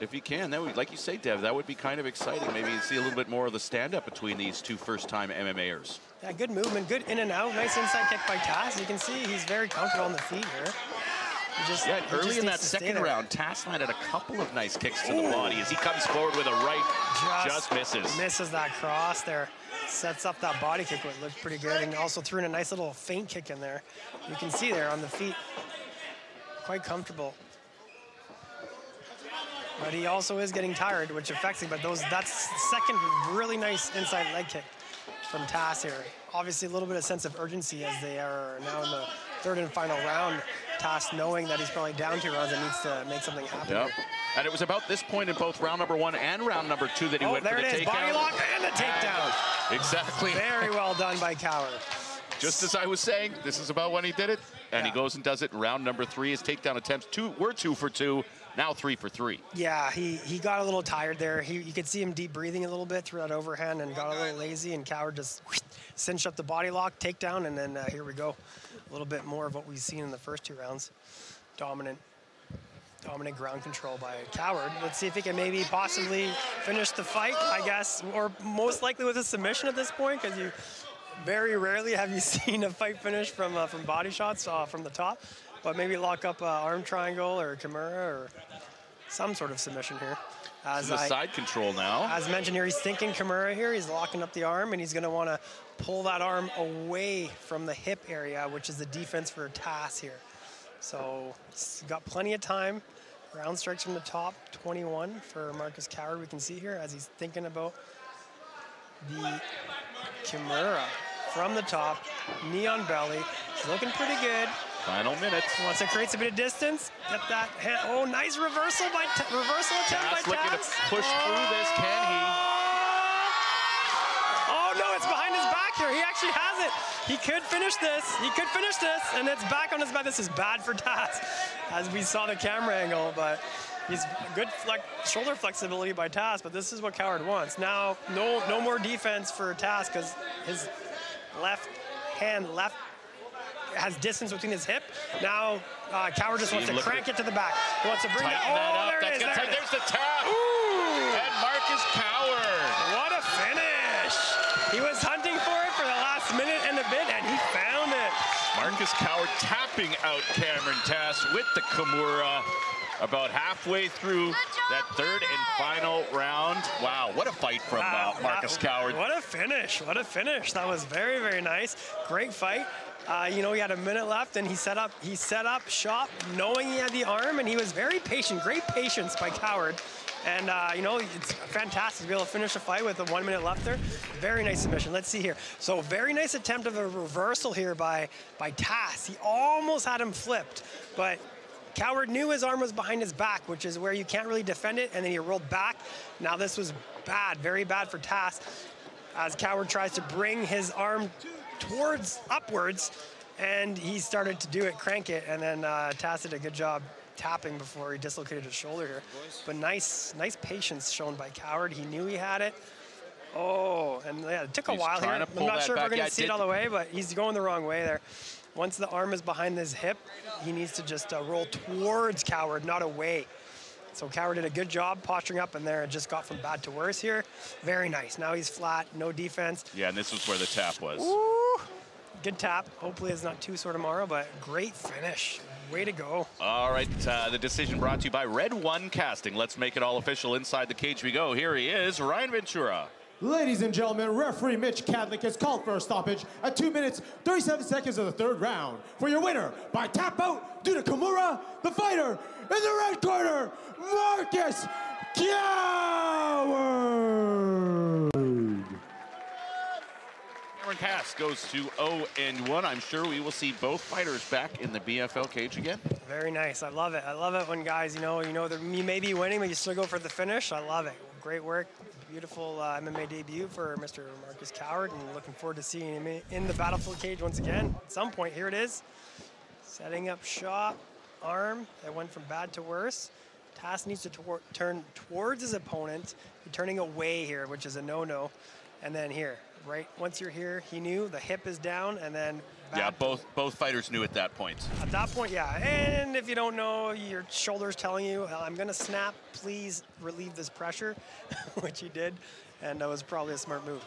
If he can, that would, like you say, Dev, that would be kind of exciting. Maybe see a little bit more of the stand-up between these two first-time MMAers. Yeah, good movement, good in and out. Nice inside kick by Tass. You can see he's very comfortable on the feet here. Just, Yeah, early just in that second round, Tass landed a couple of nice kicks to the body as he comes forward with a right, just, misses. Misses that cross there. Sets up that body kick, which looked pretty good, and also threw in a nice little feint kick in there. You can see there on the feet, quite comfortable. But he also is getting tired, which affects him. But those that's second really nice inside leg kick from Tass here. Obviously, a little bit of sense of urgency as they are now in the third and final round. Tass knowing that he's probably down two rounds and needs to make something happen. Yep. here. And it was about this point in both round number one and round number two that he Oh, went there for it the is. takedown. Body lock and the takedown. Exactly. Very well done by Coward. Just as I was saying, this is about when he did it. And he goes and does it round number three. His takedown attempts, two, were two for two, now three for three. Yeah, he, he got a little tired there. He, you could see him deep breathing a little bit through that overhand and got a little lazy. And Coward just cinched up the body lock, takedown, and then uh, here we go. A little bit more of what we've seen in the first two rounds. Dominant, dominant ground control by Coward. Let's see if he can maybe possibly finish the fight, I guess, or most likely with a submission at this point, because you very rarely have you seen a fight finish from uh, from body shots uh, from the top. But maybe lock up an arm triangle or a Kimura or some sort of submission here. As This is I, a side control now. as mentioned here, he's thinking Kimura here. He's locking up the arm, and he's going to want to pull that arm away from the hip area, which is the defense for Tass here. So he's got plenty of time. Round strikes from the top, 21 for Marcus Coward. We can see here as he's thinking about the Kimura from the top, knee on belly. He's looking pretty good. Final minutes. Wants to create a bit of distance. Get that hand. Oh, nice reversal by reversal attempt Tass by looking to push through this. Can he? Oh! oh no, it's behind his back here. He actually has it. He could finish this. He could finish this, and it's back on his back. This is bad for Tass, as we saw the camera angle, but. He's good flex- shoulder flexibility by Tass, but this is what Coward wants. Now, no, no more defense for Tass because his left hand, left has distance between his hip. Now, uh, Coward just wants to crank it to the back. He wants to bring Tighten that. that Oh, up. there That's it is. There tight- it is. There's the tap. Ooh. And Marcus Coward. What a finish! He was hunting for it for the last minute and a bit, and he found it. Marcus Coward tapping out Cameron Tass with the Kimura about halfway through that third and final round. Wow, what a fight from uh, Wow, Marcus Coward. What a finish! What a finish! That was very, very nice. Great fight. Uh, you know, he had a minute left, and he set up. He set up shop, knowing he had the arm, and he was very patient. Great patience by Coward. And uh, you know, it's fantastic to be able to finish a fight with a one minute left there. Very nice submission. Let's see here. So very nice attempt of a reversal here by by Tass. He almost had him flipped, but Coward knew his arm was behind his back, which is where you can't really defend it, and then he rolled back. Now this was bad, very bad for Tass, as Coward tries to bring his arm towards upwards, and he started to do it, crank it, and then uh, Tass did a good job tapping before he dislocated his shoulder here. But nice, nice patience shown by Coward. He knew he had it. Oh, and yeah, it took a while here. I'm not sure if we're going to Yeah, see did- it all the way, but he's going the wrong way there. Once the arm is behind his hip, he needs to just uh, roll towards Coward, not away. So Coward did a good job posturing up in there and just got from bad to worse here. Very nice. Now he's flat, no defense. Yeah, and this was where the tap was. Woo! Good tap. Hopefully it's not too sore tomorrow, but great finish. Way to go. All right, uh, the decision brought to you by Red One Casting. Let's make it all official. Inside the cage we go. Here he is, Ryan Ventura. Ladies and gentlemen, referee Mitch Cadlick has called for a stoppage at 2 minutes, 37 seconds of the third round. For your winner, by tap out due to Kimura, the fighter in the red corner, Marcus Coward! Cameron Tass goes to 0 and 1. I'm sure we will see both fighters back in the BFL cage again. Very nice. I love it. I love it when guys, you know, you know, you may be winning, but you still go for the finish. I love it. Great work. Beautiful uh, MMA debut for Mr. Marcus Coward, and looking forward to seeing him in- the battlefield cage once again. At some point, here it is. Setting up shot, arm that went from bad to worse. Tass needs to tor- turn towards his opponent, turning away here, which is a no-no. And then here, right? Once you're here, he knew the hip is down, and then Yeah, both both fighters knew at that point. at that point, yeah. And if you don't know, your shoulder's telling you, I'm going to snap, please relieve this pressure, which he did. And that was probably a smart move.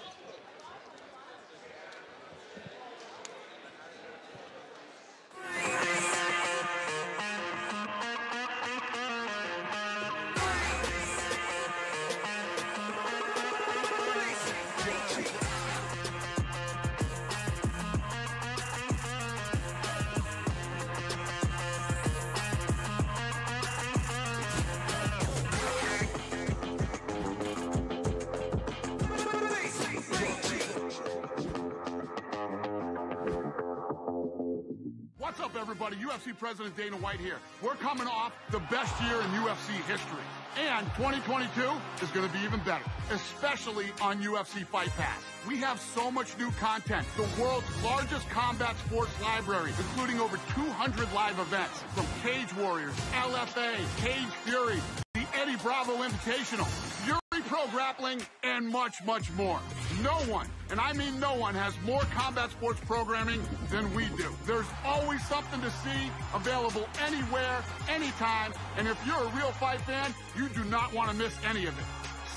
President Dana White here. We're coming off the best year in UFC history. And 2022 is going to be even better, especially on UFC Fight Pass. We have so much new content. The world's largest combat sports library, including over 200 live events from Cage Warriors, LFA, Cage Fury, the Eddie Bravo Invitational, Fury Pro Grappling, and much, much more. No one, and I mean no one, has more combat sports programming than we do. There's always something to see, available anywhere, anytime, and if you're a real fight fan, you do not want to miss any of it.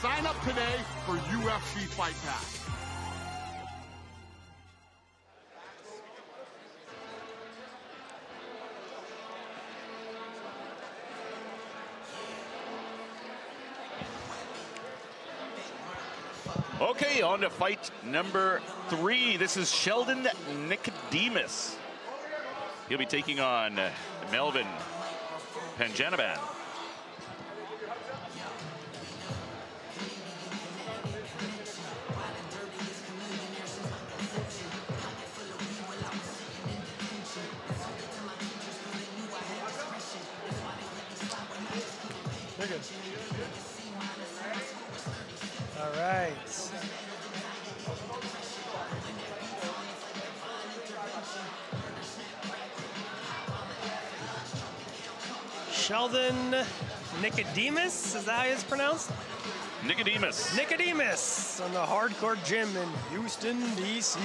Sign up today for UFC Fight Pass. Okay, on to fight number three. This is Sheldon Nicodemus. He'll be taking on Melvin Panjanaban. Sheldon Nicodemus, is that how it's pronounced? Nicodemus. Nicodemus on the hardcore gym in Houston, BC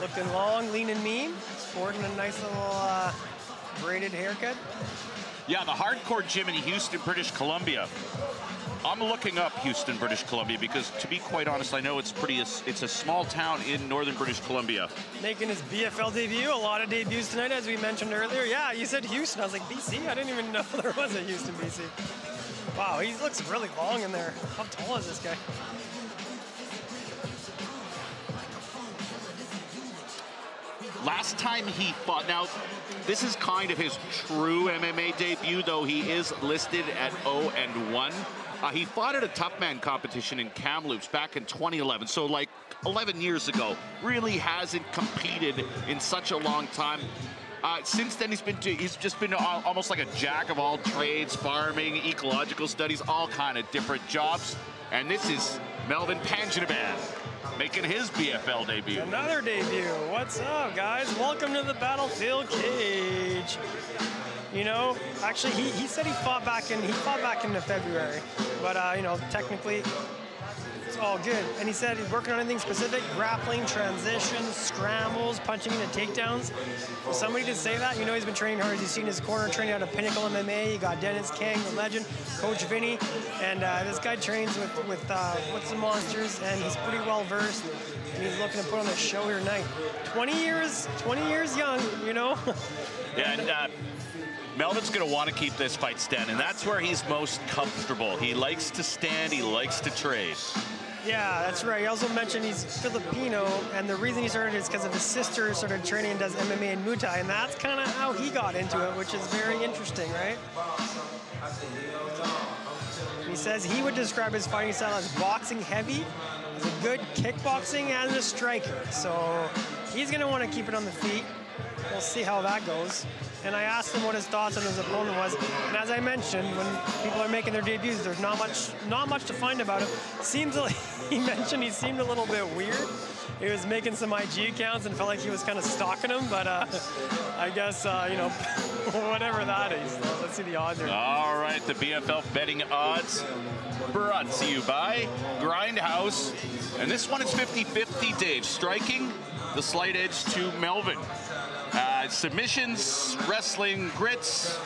Looking long, lean and mean, sporting a nice little uh, braided haircut. Yeah, the hardcore gym in Houston, British Columbia. I'm looking up Houston, British Columbia, because to be quite honest, I know it's pretty. It's a small town in northern British Columbia. Making his BFL debut. A lot of debuts tonight, as we mentioned earlier. Yeah, you said Houston. I was like, BC? I didn't even know there was a Houston, BC. Wow, he looks really long in there. How tall is this guy? Last time he fought, now this is kind of his true MMA debut, though he is listed at 0 and 1. Uh, he fought at a tough man competition in Kamloops back in 2011, so like 11 years ago. Really hasn't competed in such a long time. Uh, since then, he's been to, he's just been al- almost like a jack of all trades, farming, ecological studies, all kind of different jobs. And this is Melvin Panjanaban making his BFL debut. Another debut. What's up, guys? Welcome to the battlefield cage. You know, actually, he, he said he fought back in he fought back in February, but uh, you know, technically, it's all good. And he said he's working on anything specific: grappling, transitions, scrambles, punching into takedowns. Somebody to say that, you know, he's been training hard. He's seen his corner training out of Pinnacle MMA. You got Dennis Kang, the legend, Coach Vinny, and uh, this guy trains with with uh, what's the monsters, and he's pretty well versed. And he's looking to put on a show here tonight. 20 years, 20 years young, you know. Yeah, and uh, Melvin's going to want to keep this fight standing. That's where he's most comfortable. He likes to stand. He likes to trade. Yeah, that's right. He also mentioned he's Filipino, and the reason he started is because of his sister started training and does MMA and Muay and that's kind of how he got into it, which is very interesting, right? He says he would describe his fighting style as boxing heavy, as a good kickboxing and a striker. So he's going to want to keep it on the feet. We'll see how that goes. And I asked him what his thoughts on his opponent was. And as I mentioned, when people are making their debuts, there's not much not much to find about him. Seems like he mentioned he seemed a little bit weird. He was making some IG accounts and felt like he was kind of stalking him, but uh, I guess uh, you know whatever that is. Let's see the odds here. All right, the BFL betting odds brought to you by Grindhouse. And this one is 50-50, Dave. Striking, the slight edge to Melvin. Submissions, wrestling, grits.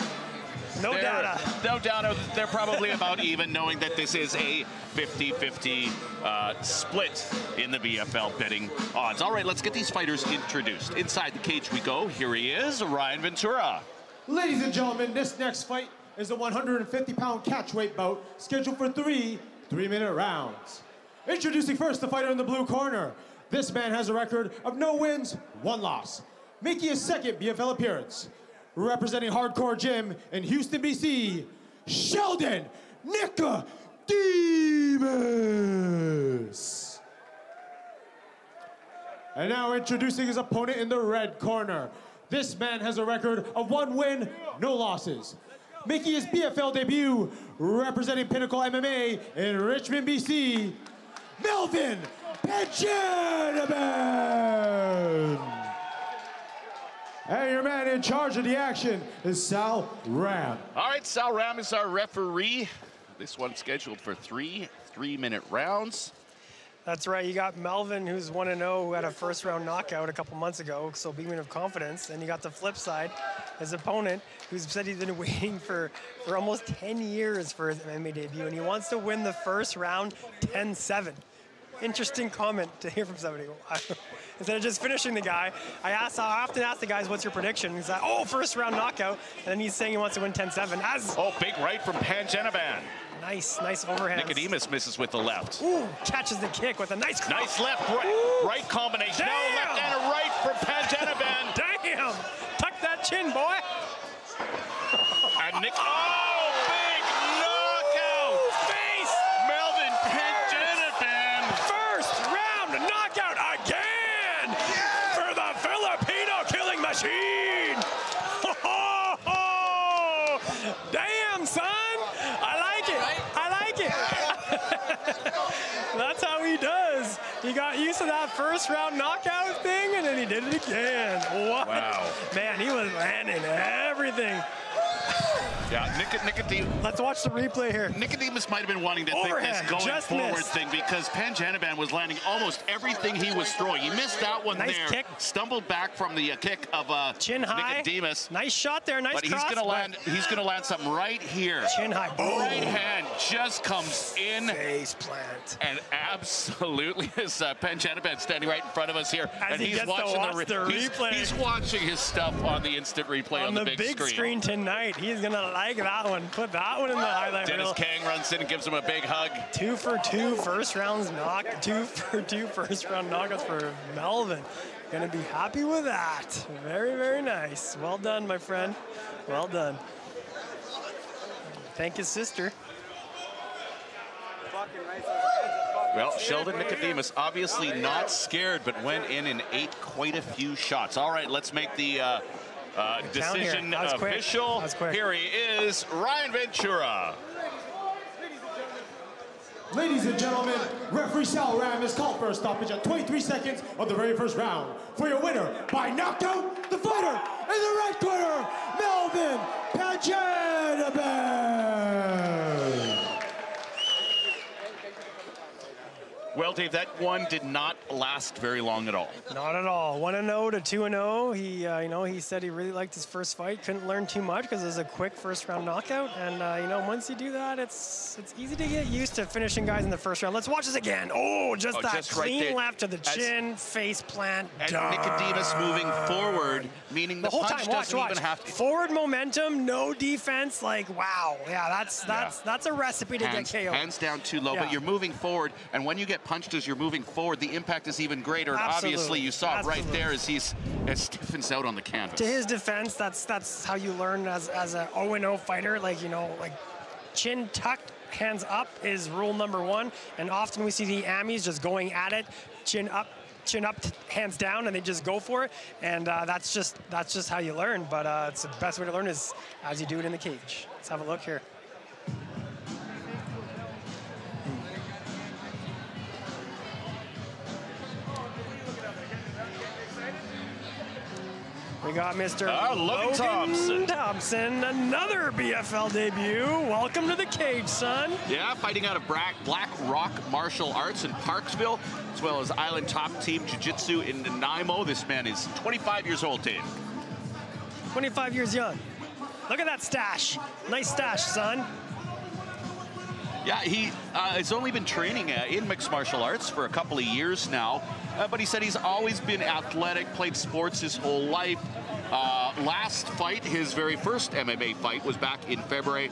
No they're- data. No data. They're probably about even, knowing that this is a 50-50 uh, split in the BFL betting odds. All right, let's get these fighters introduced. Inside the cage we go. Here he is, Ryan Ventura. Ladies and gentlemen, this next fight is a 150-pound catchweight bout scheduled for three three-minute rounds. Introducing first the fighter in the blue corner. This man has a record of no wins, one loss, making his second BFL appearance. Representing Hardcore Gym in Houston, BC, Sheldon Nicodemus. And now introducing his opponent in the red corner. This man has a record of one win, no losses. Making his BFL debut, representing Pinnacle MMA in Richmond, BC, Melvin Benjamin. And your man in charge of the action is Sal Ram. All right, Sal Ram is our referee. This one's scheduled for three three-minute rounds. That's right. You got Melvin, who's 1 0, who had a first round knockout a couple months ago, so beaming of confidence. And you got the flip side, his opponent, who's said he's been waiting for, for almost 10 years for his MMA debut, and he wants to win the first round 10 7. Interesting comment to hear from somebody. Instead of just finishing the guy, I asked, I often ask the guys, what's your prediction? He's like, oh, first round knockout. And then he's saying he wants to win 10 7. As Oh, big right from Panjanaban. nice, nice overhand. Nicodemus misses with the left. Ooh, catches the kick with a nice cross. Nice left, right, Ooh. right combination. No, left and a right from Panjanaban. Damn! Tuck that chin, boy. And Nick, oh, big knockout. Face! Melvin Panjanaban. First round knockout again for the Filipino killing machine. Damn, son! I like it. I like it. That's how he does. Used to that first round knockout thing, and then he did it again. What? Wow. Man, he was landing everything. Yeah, Nic- Nicodemus. Let's watch the replay here. Nicodemus might have been wanting to think Overhand, this going just forward missed. thing because Panjanaban was landing almost everything he was throwing. He missed that one Nice there. kick. Stumbled back from the uh, kick of uh, Chin high. Nicodemus. Nice shot there. Nice But he's gonna land. He's gonna land something right here. Chin high. Boom. Right hand just comes in Face plant. and absolutely is uh, Panjanaban standing right in front of us here, As and he he's watching watch re- the replay. he's watching his stuff on the instant replay on, on, the, big, screen. screen. tonight. He's gonna like that one. Put that one in the highlight Dennis reel. Kang runs in and gives him a big hug. Two for two first rounds knock. Two for two first round knockouts for Melvin. Gonna be happy with that. Very very nice. Well done, my friend. Well done. Thank his sister. Well, Sheldon Nicodemus obviously not scared, but went in and ate quite a few shots. All right, let's make the uh, uh, decision That was quick. official. That was quick. Here he is, Ryan Ventura. Ladies and gentlemen, referee Sal Ram is called for a stoppage at 23 seconds of the very first round. For your winner, by knockout, the fighter in the red corner, Melvin Panjanaban. Well, Dave, that one did not last very long at all. Not at all. One and zero to two and zero. He, uh, you know, he said he really liked his first fight. Couldn't learn too much because it was a quick first round knockout. And uh, you know, once you do that, it's it's easy to get used to finishing guys in the first round. Let's watch this again. Oh, just Oh, that just clean there. left to the As- chin, face plant. And done. Nicodemus moving forward, meaning the, The whole time, watch, watch. even have to. Forward momentum, no defense. Like, wow, yeah, that's that's Yeah. that's a recipe to Hands, get KO. hands down too low, Yeah. but you're moving forward, and when you get punched as you're moving forward, the impact is even greater. And Absolutely. obviously, you saw it right Absolutely. there as he's as stiffens out on the canvas. to his defense, that's that's how you learn as as a 0 0 fighter. Like you know, like chin tucked, hands up is rule number one. And often we see the Amis just going at it, chin up, chin up, hands down, and they just go for it. And uh, that's just that's just how you learn. But uh, it's the best way to learn is as you do it in the cage. Let's have a look here. We got Mr. Ah, Logan Thompson. Thompson, another BFL debut. Welcome to the cage, son. Yeah, fighting out of Black, Black Rock Martial Arts in Parksville, as well as Island Top Team Jiu-Jitsu in Nanaimo. This man is 25 years old, Dave. 25 years young. Look at that stash. Nice stash, son. Yeah, he uh, has only been training uh, in mixed martial arts for a couple of years now, uh, but he said he's always been athletic, played sports his whole life. Uh, last fight, his very first MMA fight, was back in February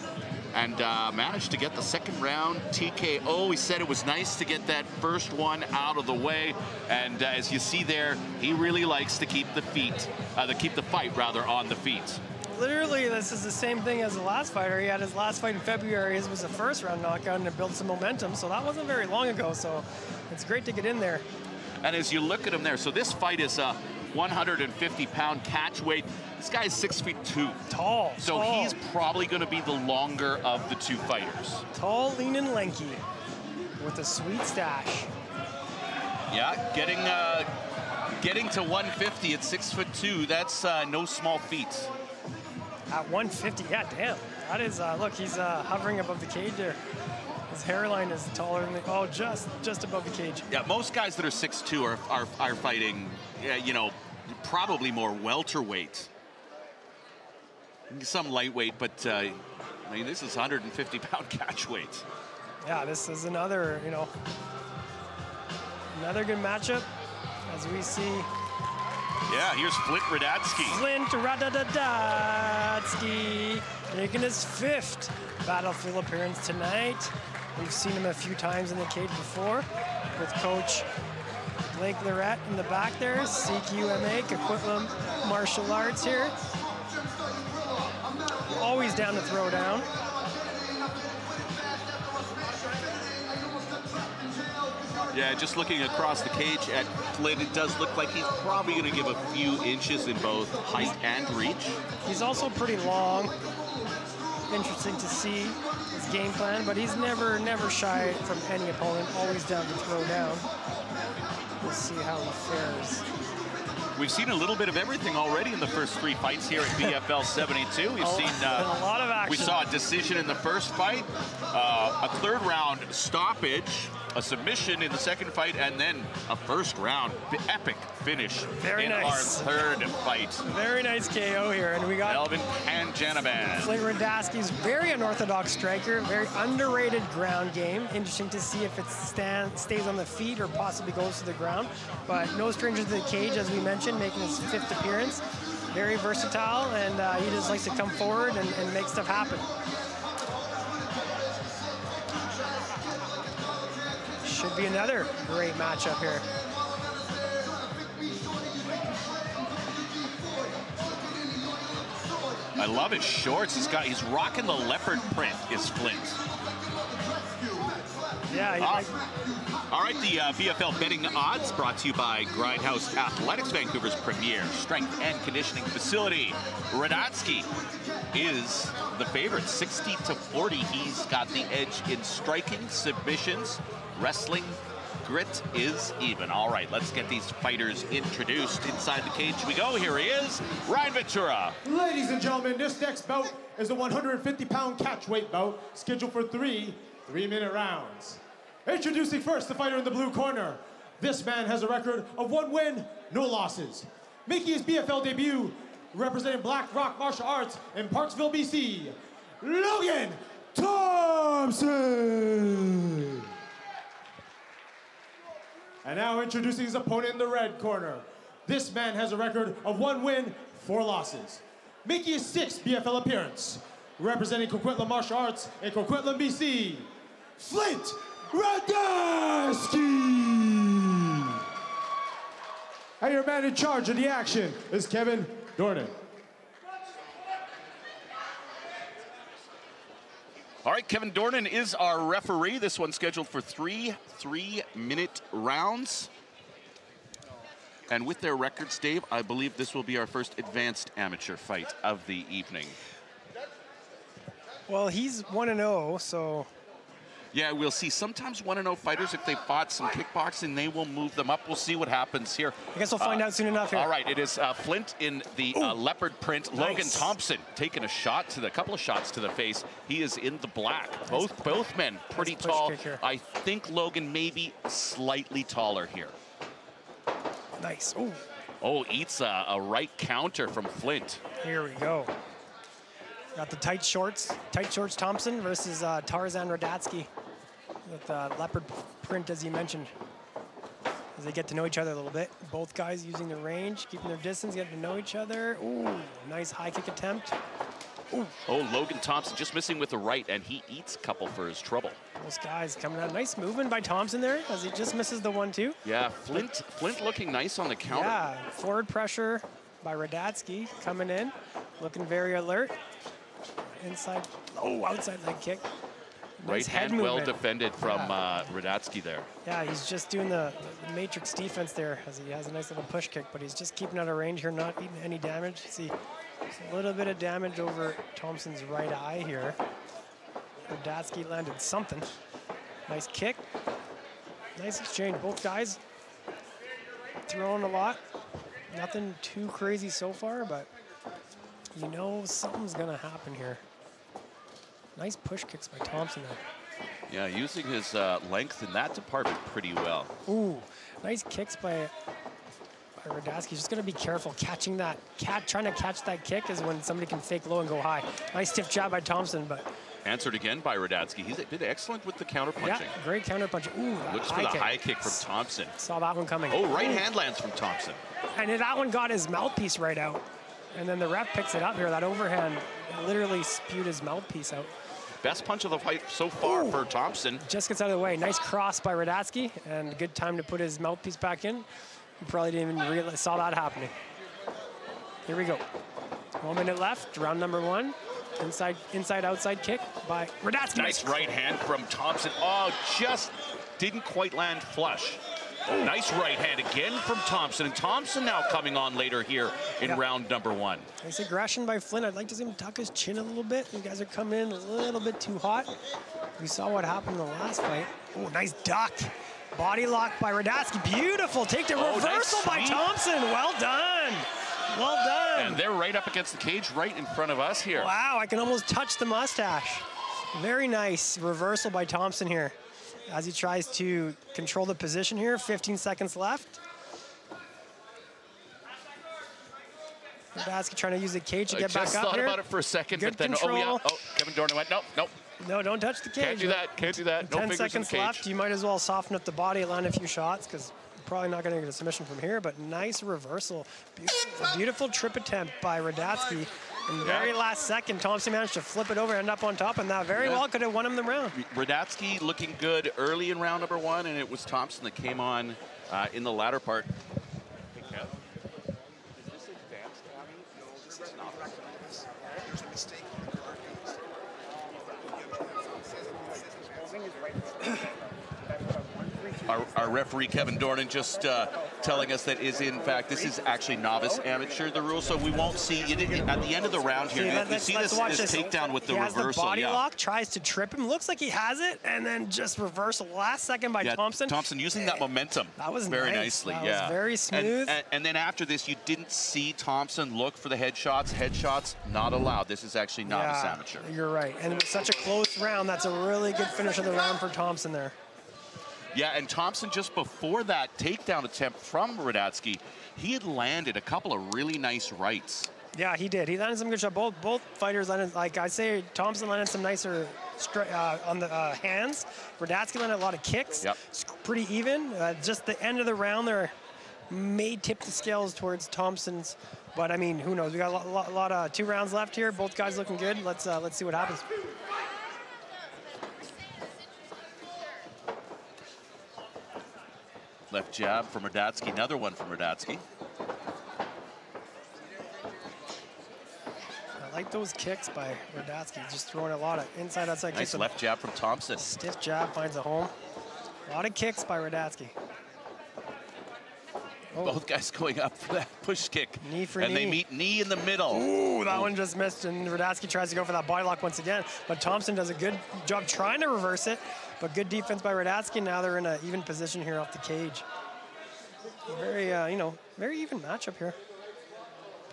and uh, managed to get the second round TKO. He said it was nice to get that first one out of the way, and uh, as you see there, he really likes to keep the feet, to keep the fight rather on the feet literally, this is the same thing as the last fighter. He had his last fight in February. His was a first round knockout and it built some momentum. So that wasn't very long ago. So it's great to get in there. And as you look at him there, so this fight is a 150 pound catch weight. This guy's six feet two. Tall. So tall. he's probably going to be the longer of the two fighters. Tall, lean, and lanky with a sweet stash. Yeah, getting uh, getting to 150 at six foot two. That's uh, no small feat. At 150, yeah, damn. That is, uh, look, he's uh, hovering above the cage there. His hairline is taller than the, oh, just just above the cage. Yeah, most guys that are 6'2 are, are, are fighting, you know, probably more welterweight. Some lightweight, but uh, I mean, this is 150 pound catch weight. Yeah, this is another, you know, another good matchup as we see yeah, here's Flint Radatsky. Flint Radadatsky making his fifth Battlefield appearance tonight. We've seen him a few times in the cage before with Coach Blake Lorette in the back there, CQMA, Coquitlam Martial Arts here. Always down to throw down. Yeah, just looking across the cage at Flint, it does look like he's probably going to give a few inches in both height and reach. He's also pretty long. Interesting to see game plan, but he's never, never shy from any opponent, always down to throw down. We'll see how he fares. We've seen a little bit of everything already in the first three fights here at BFL 72. We've a, seen uh, a lot of action. We saw a decision in the first fight, uh, a third round stoppage a submission in the second fight, and then a first round epic finish Very in nice. our third fight. Very nice KO here, and we got Elvin Panjanaban. Flint Radatsky's very unorthodox striker, very underrated ground game. Interesting to see if it stand, stays on the feet or possibly goes to the ground. But no stranger to the cage, as we mentioned, making his fifth appearance. Very versatile, and uh, he just likes to come forward and, and make stuff happen. Should be another great matchup here. I love his shorts. He's got he's rocking the leopard print. Is Flint? Yeah. Uh, all right, the uh, BFL betting odds brought to you by Grindhouse Athletics, Vancouver's premier strength and conditioning facility. Radatsky is the favorite, 60 to 40. He's got the edge in striking, submissions, wrestling, grit is even. All right, let's get these fighters introduced. Inside the cage we go. Here he is, Ryan Ventura. Ladies and gentlemen, this next bout is a 150-pound catchweight bout scheduled for three three-minute rounds. Introducing first the fighter in the blue corner. This man has a record of one win, no losses. Making his BFL debut, representing Black Rock Martial Arts in Parksville, BC, Logan Thompson. And now introducing his opponent in the red corner. This man has a record of one win, four losses. Making his sixth BFL appearance, representing Coquitlam Martial Arts in Coquitlam, BC, Flint Radatsky. And your man in charge of the action is Kevin Dornan. All right, Kevin Dornan is our referee. This one's scheduled for three three-minute rounds. And with their records, Dave, I believe this will be our first advanced amateur fight of the evening. Well, he's 1 and 0, so Yeah, we'll see. Sometimes 1 0 fighters, if they fought some kickboxing, they will move them up. We'll see what happens here. I guess we'll find Uh, out soon enough here. All right, it is uh, Flint in the uh, leopard print. Logan Thompson taking a shot to the, a couple of shots to the face. He is in the black. Both both men pretty push tall. I think Logan maybe slightly taller here. Nice. Ooh, Oh, eats a, a right counter from Flint. here we go. Got the tight shorts. Tight shorts Thompson versus uh, Tarzan Radatsky with uh, leopard print, as you mentioned. As they get to know each other a little bit. Both guys using the range, keeping their distance, getting to know each other. Ooh, nice high kick attempt. Oh, Logan Thompson just missing with the right, and he eats a couple for his trouble. Those guys coming out. Nice movement by Thompson there as he just misses the one-two. Yeah, Flint Flint looking nice on the counter. Yeah, forward pressure by Radatsky coming in, looking very alert. Inside, oh, outside leg kick. Right Nice hand well defended from Yeah. uh, Radatsky there. Yeah, he's just doing the, the matrix defense there as he has a nice little push kick, but he's just keeping out of range here, not eating any damage. See, a little bit of damage over Thompson's right eye here. Radatsky landed something. Nice kick. Nice exchange. Both guys throwing a lot. Nothing too crazy so far, but you know something's gonna happen here. Nice push kicks by Thompson there. Yeah, using his uh, length in that department pretty well. Ooh, nice kicks by, by Radatsky. Just gonna be careful catching that. Cat trying to catch that kick is when somebody can fake low and go high. Nice stiff jab by Thompson, but Answered again by Radatsky. He did excellent with the counter yeah, great counter punch. Ooh, that Looks for the kick. high kick from Thompson. Saw that one coming. Oh, right Ooh. hand lands from Thompson. And that one got his mouthpiece right out. And then the ref picks it up here. That overhand literally spewed his mouthpiece out. Best punch of the fight so far Ooh. for Thompson. Just gets out of the way. Nice cross by Radatsky, and good time to put his mouthpiece back in. He probably didn't even realize saw that happening. Here we go. One minute left. Round number one. Inside, inside, outside kick by Radatsky. Nice right hand from Thompson. Oh, just didn't quite land flush. Nice right hand again from Thompson. And Thompson now coming on later here in Yeah. round number one. Nice aggression by Flint. I'd like to see him tuck his chin a little bit. You guys are coming in a little bit too hot. We saw what happened in the last fight. Oh, nice duck. Body lock by Radatsky. Beautiful. Take the Oh, nice reversal by. Thompson. Well done. Well done. And they're right up against the cage right in front of us here. Wow, I can almost touch the mustache. Very nice reversal by Thompson here as he tries to control the position here. 15 seconds left. Radatsky trying to use the cage to I get just back up thought about it for a second, Good but then, oh yeah, control. oh, Kevin Dornan went, nope, nope, No, don't touch the cage. can't do that, can't do that. No 10 fingers in the seconds left. You might as well soften up the body, land a few shots, because probably not going to get a submission from here, but nice reversal. Beautiful, beautiful trip attempt by Radatsky. In the Yeah. very last second, Thompson managed to flip it over, and end up on top, and that very Yeah. well could have won him the round. Radatsky looking good early in round number one, and it was Thompson that came on uh, in the latter part. Hey, Kev, is this advanced, Abby? No, this is not. There's a mistake. Our, our referee Kevin Dornan just uh, telling us that is in fact this is actually novice amateur the rule, so we won't see it at the end of the round here. See, you let- see this, this this. takedown with the he has reversal. the body yeah. lock, tries to trip him, looks like he has it, and then just reversal last second by Yeah, Thompson. Thompson using that momentum. That was very nice. nicely. That was yeah, very smooth. And, and then after this, you didn't see Thompson look for the headshots. Headshots not allowed. This is actually novice yeah, amateur. You're right. And with such a close round, that's a really good finish of the round for Thompson there. Yeah, and Thompson just before that takedown attempt from Radatsky, he had landed a couple of really nice rights. Yeah, he did. He landed some good shots. Both both fighters landed, like I say, Thompson landed some nicer uh, on the uh, hands. Radatsky landed a lot of kicks. Yep. It's pretty even. Uh, just the end of the round there may tip the scales towards Thompson's. But I mean, who knows? We got a lot, lot, lot of two rounds left here. Both guys looking good. Let's uh, let's see what happens. Left jab from Radatsky, another one from Radatsky. I like those kicks by Radatsky. Just throwing a lot of inside outside Nice kicks. left jab from Thompson. Stiff jab finds a home. A lot of kicks by Radatsky. Both guys going up for that push kick. Knee for and they meet knee in the middle. Ooh, that one just missed, and Radatsky tries to go for that body lock once again. But Thompson does a good job trying to reverse it, but good defense by Radatsky. Now they're in an even position here off the cage. Very, uh, you know, very even matchup here.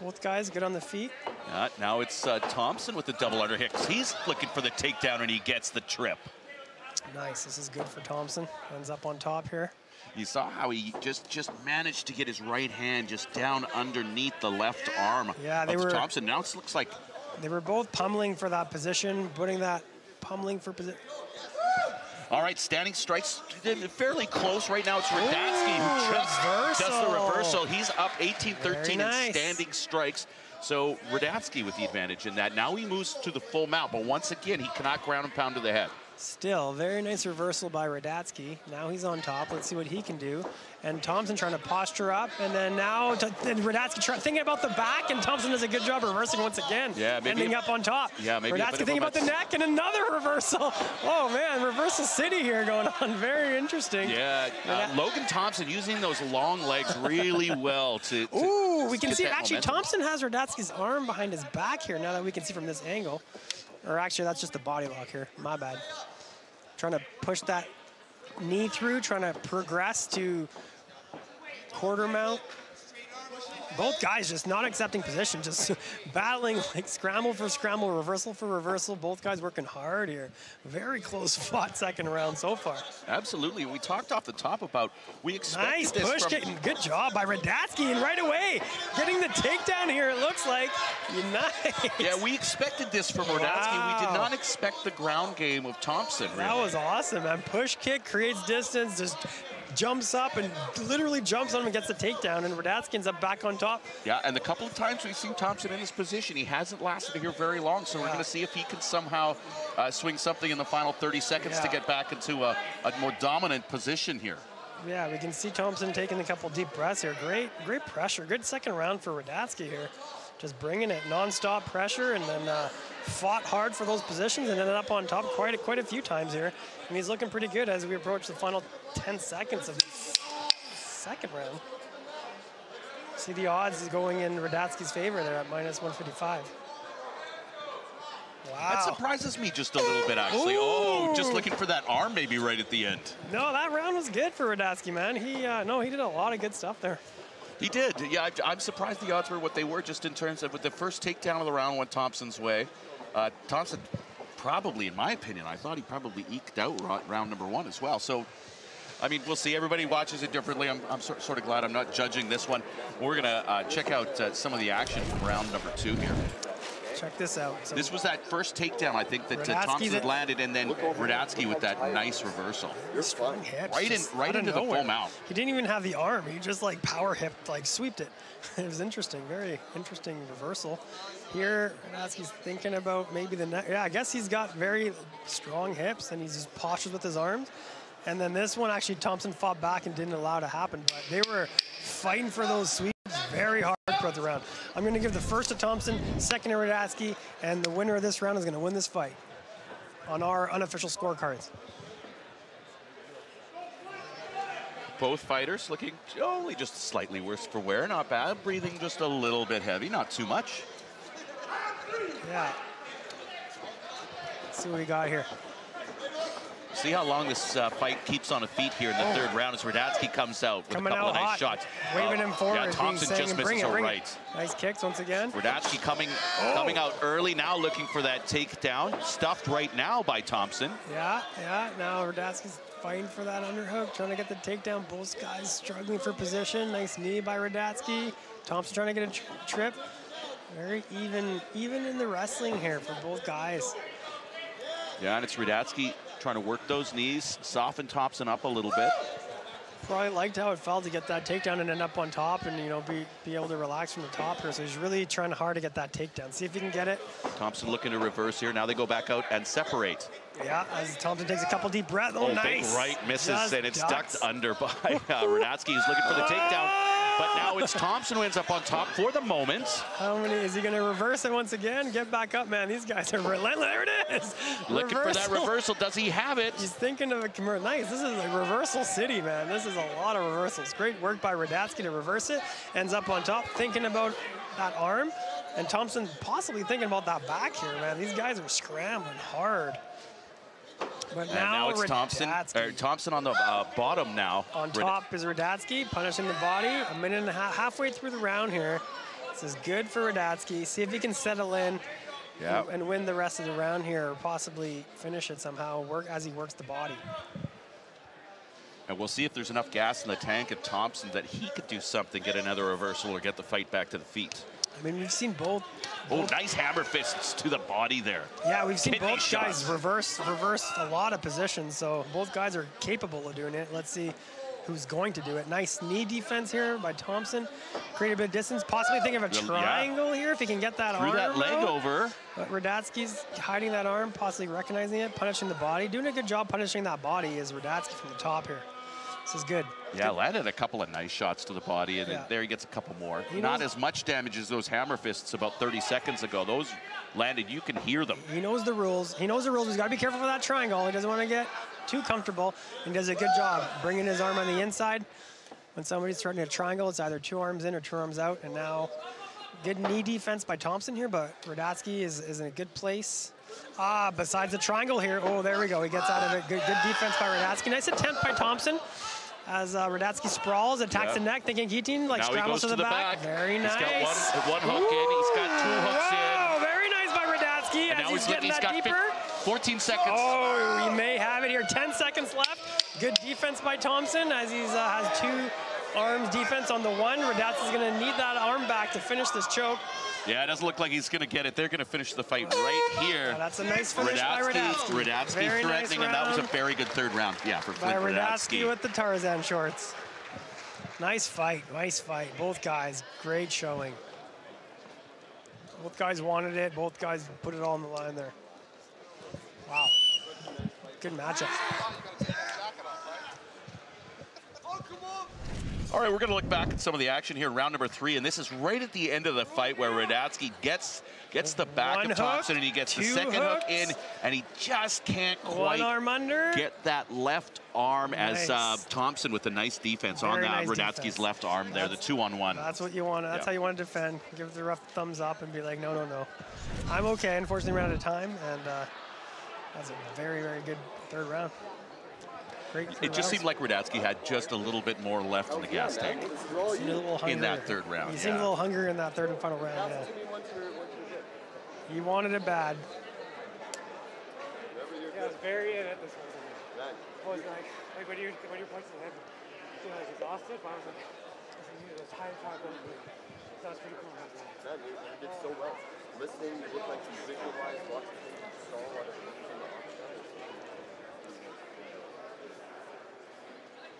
Both guys good on the feet. Uh, now it's uh, Thompson with the double under underhook. He's looking for the takedown and he gets the trip. Nice. This is good for Thompson. Ends up on top here. You saw how he just just managed to get his right hand just down underneath the left arm Yeah, they of were- Thompson. Now it looks like They were both pummeling for that position, putting that pummeling for position. all right, standing strikes fairly close right now. It's Radatsky who just does the reversal. reversal. He's up 18-13 Very in standing strikes. So Radatsky with the advantage in that. Now he moves to the full mount, but once again, he cannot ground and pound to the head. Still, very nice reversal by Radatsky. Now he's on top. Let's see what he can do. And Thompson trying to posture up. And then now Radatsky try, thinking about the back, and Thompson does a good job reversing once again. Yeah, maybe Ending up on top. Yeah, maybe Radatsky bit of a thinking about the neck, and another reversal. Oh, man, reversal city here going on. Very interesting. Yeah, uh, Logan Thompson using those long legs really well to. to Ooh, we can see actually momentum. Thompson has Radatsky's arm behind his back here now that we can see from this angle. Or actually, that's just the body lock here. My bad. Trying to push that knee through, trying to progress to quarter mount. Both guys just not accepting position, just battling like scramble for scramble, reversal for reversal. Both guys working hard here. Very close fought second round so far. Absolutely. We talked off the top about we expected Nice this push from, kick. Good job by Radatsky. And right away, getting the takedown here, it looks like. Nice. Yeah, we expected this from Radatsky. We did not expect the ground game of Thompson. That was awesome, man. Push kick creates distance, just jumps up and literally jumps on him and gets the takedown. And Radatsky ends up back on top. Yeah, and the couple of times we've seen Thompson in this position, he hasn't lasted here very long. So we're going to see if he can somehow uh, swing something in the final 30 seconds to get back into a, a more dominant position here. Yeah, we can see Thompson taking a couple deep breaths here. Great, great pressure. Good second round for Radatsky here. Just bringing it non-stop pressure and then uh, fought hard for those positions and ended up on top quite a, quite a few times here. And he's looking pretty good as we approach the final 10 seconds of the second round. See the odds is going in Radatsky's favor there at minus 155. Wow. That surprises me just a little bit, actually. Oh, just looking for that arm maybe right at the end. No, that round was good for Radatsky, man. He uh, no, he did a lot of good stuff there. He did. Yeah, I, I'm surprised the odds were what they were just in terms of with the first takedown of the round went Thompson's way. Uh, Thompson probably, in my opinion, I thought he probably eked out round number one as well. So, I mean, we'll see. Everybody watches it differently. I'm, I'm sort, sort of glad I'm not judging this one. We're going to uh, check out uh, some of the action from round number two here. Check this out. So This was that first takedown, I think, that uh, Thompson had landed, and then Radatsky with that nice reversal. strong hips. Right in- right out of into the full nowhere. mount. He didn't even have the arm. He just like power hipped, like sweeped it. it was interesting. Very interesting reversal. Here, Radatsky's thinking about maybe the neck. Yeah, I guess he's got very strong hips and he's just postures with his arms. And then this one, actually, Thompson fought back and didn't allow it to happen. But they were fighting for those sweeps very hard throughout the round. I'm going to give the first to Thompson, second to Radatsky, and the winner of this round is going to win this fight on our unofficial scorecards. Both fighters looking only just slightly worse for wear. Not bad. Breathing just a little bit heavy, not too much. Yeah. Let's see what we got here. See how long this uh, fight keeps on a feet here in the Oh. third round as Radatsky comes out with Coming a couple of nice hot, shots. waving Uh, him forward, Yeah, being Thompson saying, just bring misses it, a right. it. Nice kicks once again. Radatsky coming Oh. coming out early now, looking for that takedown. Stuffed right now by Thompson. Yeah, yeah. Now Radatsky's fighting for that underhook, trying to get the takedown. Both guys struggling for position. Nice knee by Radatsky. Thompson trying to get a tr- trip. Very even, even in the wrestling here for both guys. Yeah, and it's Radatsky trying to work those knees, soften Thompson up a little bit. Probably liked how it felt to get that takedown and end up on top, and you know be be able to relax from the top here. So he's really trying hard to get that takedown. See if he can get it. Thompson looking to reverse here. Now they go back out and separate. Yeah, as Thompson takes a couple deep breaths. Oh, Oh, nice. big right misses, Just and it's ducks. ducked under by uh, Radatsky, who's looking for the takedown. But now it's Thompson who ends up on top for the moment. How many is he going to reverse it once again? Get back up, man. These guys are relentless. There it is. Looking for that Reversal. reversal. Does he have it? He's thinking of a commercial. Nice. This is a reversal city, man. This is a lot of reversals. Great work by Radatsky to reverse it. Ends up on top, thinking about that arm. And Thompson possibly thinking about that back here, man. These guys are scrambling hard. But now, now it's Thompson. Radatsky. Thompson on the uh, bottom now. On Rad- top is Radatsky, punishing the body. A minute and a half, halfway through the round here. This is good for Radatsky. See if he can settle in Yeah. and win the rest of the round here, or possibly finish it somehow. Work as he works the body. And we'll see if there's enough gas in the tank of Thompson that he could do something, get another reversal, or get the fight back to the feet. I mean, we've seen both. Oh, nice hammer fists to the body there. Yeah, we've seen Kidney both shots. guys reverse reverse a lot of positions, so both guys are capable of doing it. Let's see who's going to do it. Nice knee defense here by Thompson. Create a bit of distance. Possibly think of a Yeah. triangle here if he can get that Threw arm that leg out. over. But Radatsky's hiding that arm, possibly recognizing it, punishing the body. Doing a good job punishing that body is Radatsky from the top here. This is good. Yeah, landed a couple of nice shots to the body, and Yeah. there he gets a couple more. He Not knows- as much damage as those hammer fists about 30 seconds ago. Those landed, you can hear them. He knows the rules. He knows the rules. He's got to be careful for that triangle. He doesn't want to get too comfortable. He does a good job bringing his arm on the inside. When somebody's starting a triangle, it's either two arms in or two arms out. And now, good knee defense by Thompson here, but Radatsky is, is in a good place. Ah, besides the triangle here. Oh, there we go. He gets out of it. Good, good defense by Radatsky. Nice attempt by Thompson. As uh, Radatsky sprawls, attacks Yeah. the neck, thinking guillotine, like now scrambles goes to the, back. Very He's nice. got one, one hook in. He's got two hooks Wow, very nice by Radatsky in. as he's he's, getting he's that deeper. 14 seconds. Oh, we may have it here. 10 seconds left. Good defense by Thompson as he uh, has two arms defense on the one. Radatsky's going to need that arm back to finish this choke. Yeah, it doesn't look like he's going to get it. They're going to finish the fight right here. Oh, that's a nice finish by Radatsky. Radatsky Very nice threatening, and that was a very good third round. Yeah, for Flint Radatsky Radatsky. with the Tarzan shorts. Nice fight, nice fight. Both guys, great showing. Both guys wanted it. Both guys put it all on the line there. Wow, good matchup. All right, we're going to look back at some of the action here in round number three, and this is right at the end of the fight where Radatsky gets gets the back One of hook, Thompson and he gets the second hook in, and he just can't quite arm under. get that left arm as uh, Thompson with a nice defense on Very that nice Radatsky's defense. left arm there, the two on one. That's what you want. That's Yeah. how you want to defend. Give the rough thumbs up and be like, no, no, no. I'm okay. Unfortunately, we're out of time, and uh, that's a very, very good third round. Great. It just seemed like Radatsky had just a little bit more left in the gas tank. Seemed a little in that third round, He seemed yeah. a little hungrier in that third and final round. Yeah. He wanted it bad. Yeah, it was very in it this one. I was like, like when you when you're punching the head, you know, like exhausted, but I was like, this is high five. That was pretty cool. Man, you, you did so well. Listening, you look like you visualized watching things, saw what it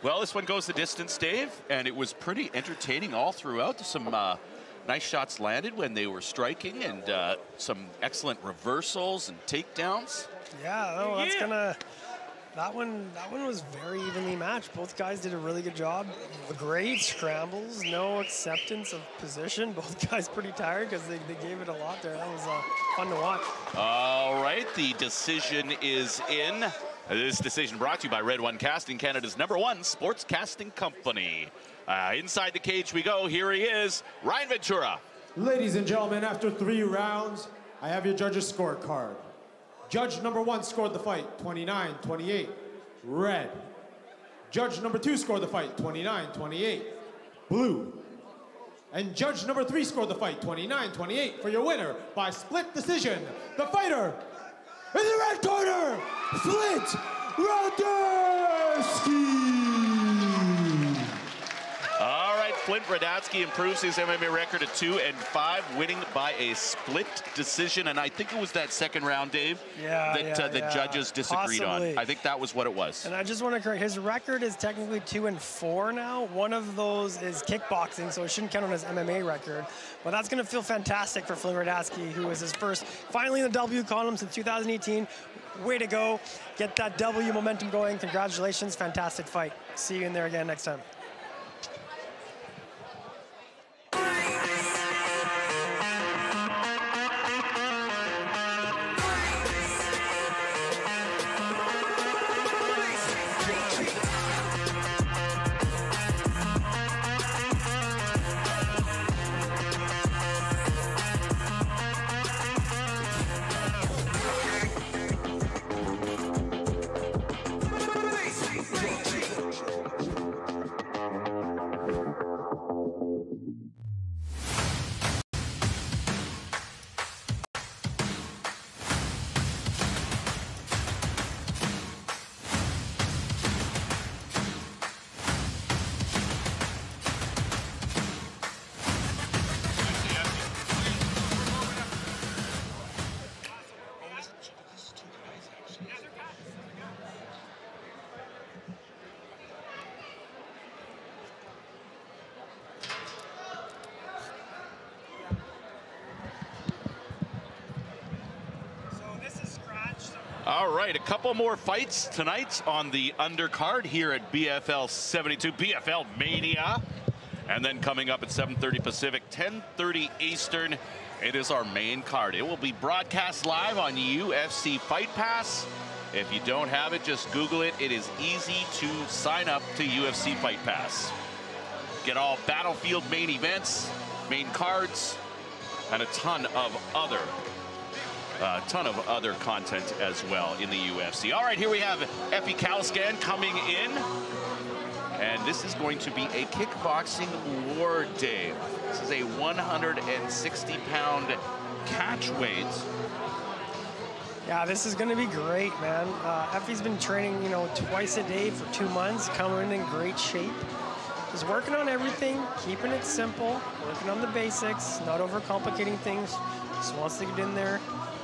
Well, this one goes the distance, Dave, and it was pretty entertaining all throughout. Some uh, nice shots landed when they were striking, and uh, some excellent reversals and takedowns. Yeah, no, that's gonna. That one, that one was very evenly matched. Both guys did a really good job. Great scrambles, no acceptance of position. Both guys pretty tired because they, they gave it a lot there. That was uh, fun to watch. All right, the decision is in. This decision brought to you by Red One Casting, Canada's number one sports casting company. Uh, inside the cage we go. Here he is, Ryan Ventura. Ladies and gentlemen, after three rounds, I have your judges' scorecard. Judge number one scored the fight 29 28. Red. Judge number two scored the fight 29 28. Blue. And judge number three scored the fight 29 28 for your winner by split decision. The fighter in the red corner, Flint Radatsky. All right, Flint Radatsky improves his MMA record to two and five, winning by a split decision. And I think it was that second round, Dave, Yeah, that yeah, uh, the yeah. judges disagreed Possibly. on. I think that was what it was. And I just want to correct, his record is technically two and four now. One of those is kickboxing, so it shouldn't count on his MMA record. But that's going to feel fantastic for Flint Radatsky, who is his first, finally in the W column since 2018. Way to go. Get that W momentum going. Congratulations. Fantastic fight. See you in there again next time. Couple more fights tonight on the undercard here at BFL 72, BFL Mania. And then coming up at 7.30 Pacific, 10.30 Eastern, it is our main card. It will be broadcast live on UFC Fight Pass. If you don't have it, just Google it. It is easy to sign up to UFC Fight Pass. Get all Battlefield main events, main cards, and a ton of other a ton of other content as well in the UFC. All right, here we have Effie Caliscan coming in. And this is going to be a kickboxing war day. This is a 160 pound catch weight. Yeah, this is going to be great, man. Uh, Effie's been training, you know, twice a day for two months, coming in great shape. Just working on everything, keeping it simple, working on the basics, not overcomplicating things. Just wants to get in there,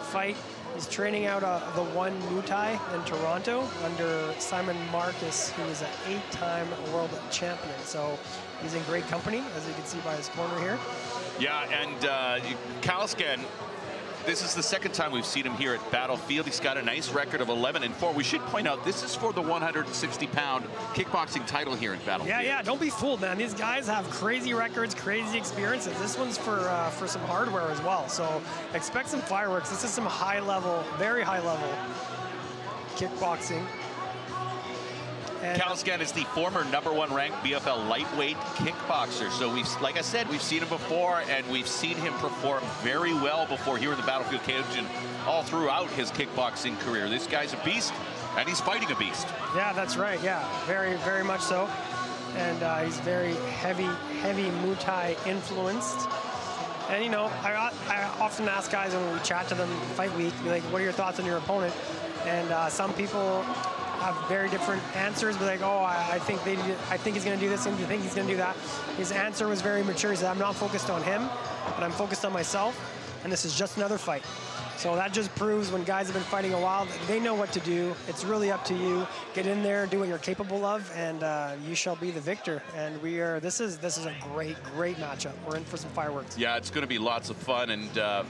fight. He's training out uh, the one Muay in Toronto under Simon Marcus, who is an eight-time world champion. So he's in great company, as you can see by his corner here. Yeah, and uh, Caliscan, this is the second time we've seen him here at Battlefield. He's got a nice record of 11 and 4. We should point out this is for the 160 pound kickboxing title here at Battlefield. Yeah, yeah, don't be fooled, man. These guys have crazy records, crazy experiences. This one's for uh, for some hardware as well. So expect some fireworks. This is some high level, very high level kickboxing. And Caliscan is the former number one ranked BFL lightweight kickboxer. So we've, like I said, we've seen him before, and we've seen him perform very well before here in the Battlefield cage and all throughout his kickboxing career. This guy's a beast, and he's fighting a beast. Yeah, that's right. Yeah, very, very much so. And uh, he's very heavy, heavy Muay Thai influenced. And you know, I, I often ask guys when we chat to them fight week, like, "What are your thoughts on your opponent?" And uh, some people have very different answers. but like, oh, I, I think they, I think he's going to do this, and you think he's going to do that. His answer was very mature. He said, I'm not focused on him, but I'm focused on myself, and this is just another fight. So that just proves when guys have been fighting a while, they know what to do. It's really up to you. Get in there, do what you're capable of, and uh, you shall be the victor. And we are. This is this is a great, great matchup. We're in for some fireworks. Yeah, it's going to be lots of fun, and uh,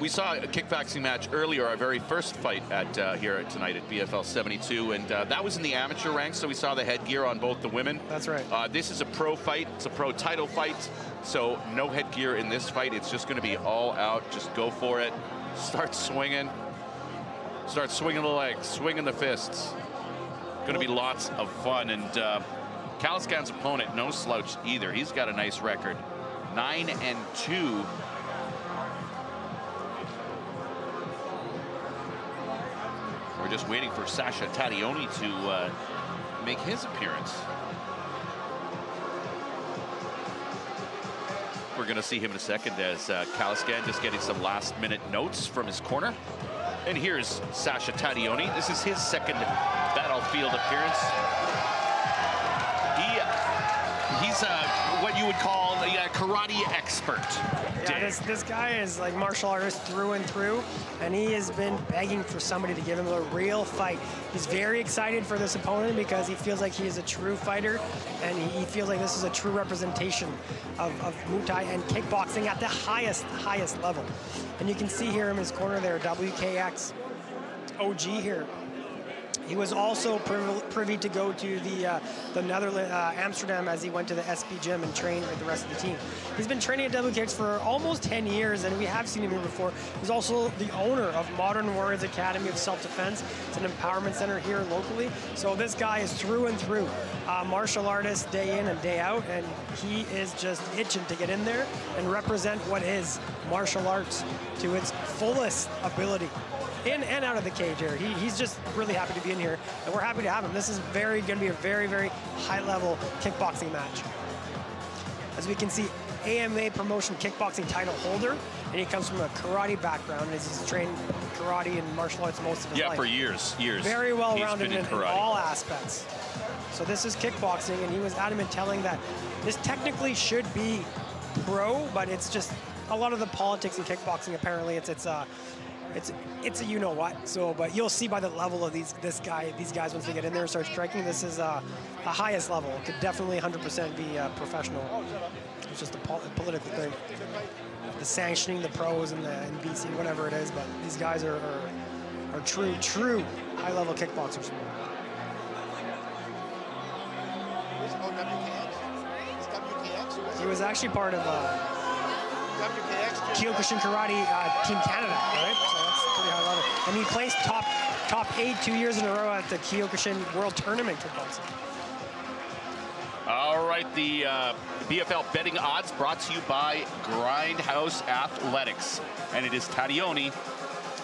we saw a kickboxing match earlier, our very first fight at uh, here tonight at BFL 72, and uh, that was in the amateur ranks, so we saw the headgear on both the women. That's right. Uh, this is a pro fight. It's a pro title fight, so no headgear in this fight. It's just going to be all out. Just go for it. Start swinging. Start swinging the legs, swinging the fists. Going to be lots of fun, and uh, Caliscan's opponent, no slouch either. He's got a nice record. Nine and two We're just waiting for Sasha Tadioni to uh, make his appearance. We're going to see him in a second as uh, just getting some last minute notes from his corner. And here's Sasha Tadioni. This is his second battlefield appearance. He, he's uh, what you would call a karate expert. Yeah, this, this guy is like martial artist through and through, and he has been begging for somebody to give him a real fight. He's very excited for this opponent because he feels like he is a true fighter, and he, he feels like this is a true representation of, of Muay Thai and kickboxing at the highest, highest level. And you can see here in his corner there, WKX OG here he was also privy to go to the uh, the Netherlands, uh, Amsterdam, as he went to the SP gym and trained with the rest of the team. He's been training at WKX for almost 10 years, and we have seen him here before. He's also the owner of Modern Warriors Academy of Self-Defense. It's an empowerment center here locally. So this guy is through and through uh, martial artist day in and day out, and he is just itching to get in there and represent what is martial arts to its fullest ability in and out of the cage here. He, he's just really happy to be in here, and we're happy to have him. This is very going to be a very, very high-level kickboxing match. As we can see, AMA promotion kickboxing title holder, and he comes from a karate background, as he's trained karate and martial arts most of his yeah, life. Yeah, for years, years. Very well-rounded in, in, in all aspects. So this is kickboxing, and he was adamant telling that this technically should be pro, but it's just a lot of the politics in kickboxing. Apparently, it's it's uh, it's it's a you know what. So, but you'll see by the level of these this guy these guys once they get in there and start striking. This is uh, the highest level. It could definitely 100% be uh, professional. It's just a, pol a, political thing. The sanctioning the pros and the NBC, whatever it is. But these guys are, are are true, true high-level kickboxers. Who's WKX? It's WKX? Who is He was actually part of uh, Kyokushin Karate uh, Team Canada, right? So that's pretty high level. And he placed top top eight two years in a row at the Kyokushin World Tournament kickboxing. All right, the uh, BFL betting odds brought to you by Grindhouse Athletics. And it is Tadioni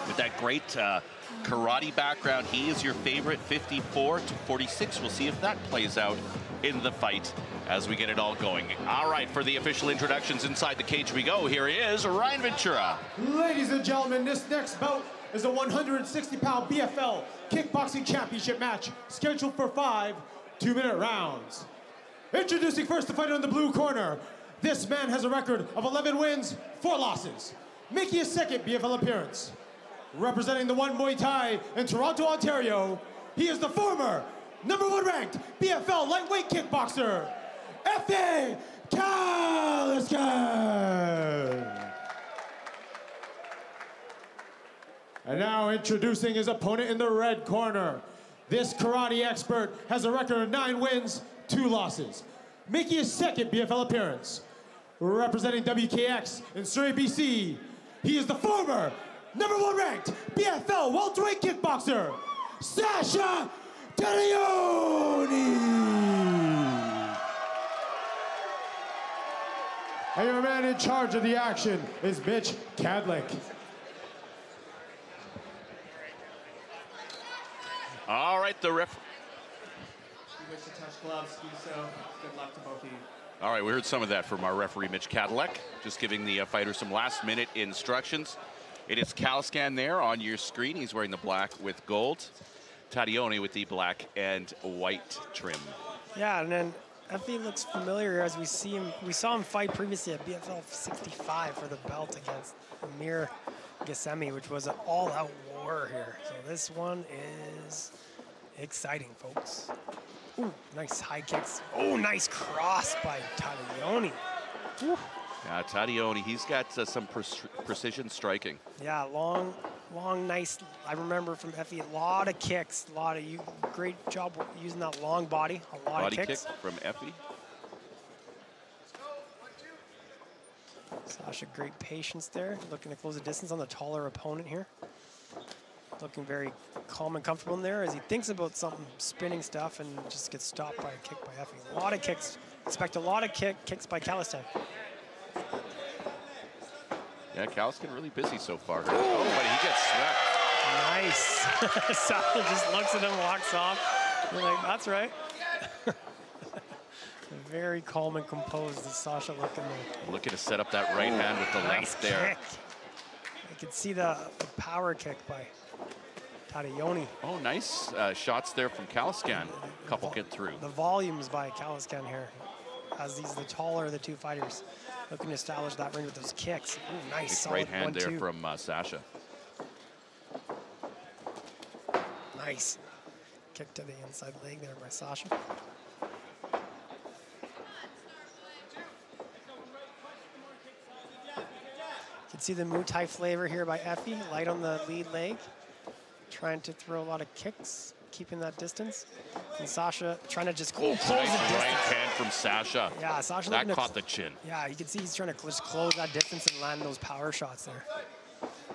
with that great uh, karate background. He is your favorite, 54 to 46. We'll see if that plays out in the fight as we get it all going. All right, for the official introductions inside the cage we go. Here he is, Ryan Ventura. Ladies and gentlemen, this next bout is a 160-pound BFL kickboxing championship match scheduled for five two-minute rounds. Introducing first the fighter in the blue corner. This man has a record of 11 wins, four losses, making his second BFL appearance. Representing the One Muay Thai in Toronto, Ontario, he is the former number one ranked BFL lightweight kickboxer, F.A. Kaliskan. And now introducing his opponent in the red corner. This karate expert has a record of nine wins, two losses, making his second BFL appearance. Representing WKX in Surrey, BC, he is the former number one ranked BFL welterweight kickboxer, Sasha Taglioni. And your man in charge of the action is Mitch Cadlick. All right, the ref. You wish to touch gloves, do so. Good luck to both of you. All right, we heard some of that from our referee, Mitch Cadillac, just giving the uh, fighter some last minute instructions. It is Caliscan there on your screen. He's wearing the black with gold. Tadioni with the black and white trim. Yeah, and then Effie looks familiar as we see him. We saw him fight previously at BFL 65 for the belt against Amir Gassemi, which was an all-out war here. So this one is exciting, folks. Ooh, nice high kicks. Oh, nice cross by Taglioni. Ooh. Yeah, Tadioni, he's got uh, some pre- precision striking. Yeah, long, long, nice. I remember from Effie, a lot of kicks, a lot of you. Great job using that long body, a lot Body of kick kicks. from Effie. Sasha, great patience there. Looking to close the distance on the taller opponent here. Looking very calm and comfortable in there as he thinks about something, spinning stuff, and just gets stopped by a kick by Effie. A lot of kicks. Expect a lot of kick kicks by Calistan. Yeah, Caliscan really busy so far. Oh, but he gets swept. Nice. Sasha just looks at him, and walks off. You're like, that's right. very calm and composed is Sasha looking there. Looking to set up that right hand with the Nice left there. kick. You can see the, the power kick by Taglioni. Oh, nice uh, shots there from Caliscan. Couple get through. The volumes by Caliscan here, as these the taller of the two fighters, looking to establish that ring with those kicks. Ooh, nice, Big solid right hand one, there two. from uh, Sasha. Nice. Kick to the inside leg there by Sasha. You can see the Muay Thai flavor here by Effie, light on the lead leg, trying to throw a lot of kicks, keeping that distance. And Sasha trying to just oh, close Nice the distance. right hand from Sasha. Yeah, Sasha That caught the chin. Yeah, you can see he's trying to just close that distance and land those power shots there.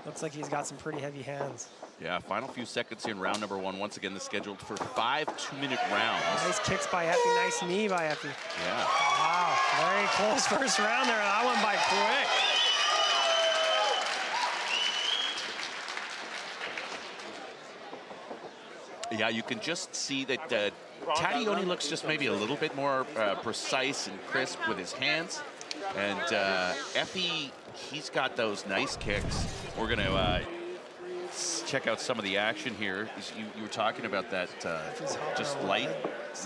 Looks like he's got some pretty heavy hands. Yeah, final few seconds here in round number one. Once again, this scheduled for five two-minute rounds. Nice kicks by Effie, nice knee by Effie. Yeah. Wow, very close first round there. That one by quick. Yeah, you can just see that uh, looks just maybe a little bit more uh, precise and crisp with his hands. And uh, Effie, he's got those nice kicks. We're going to uh, check out some of the action here. You, you were talking about that uh, just light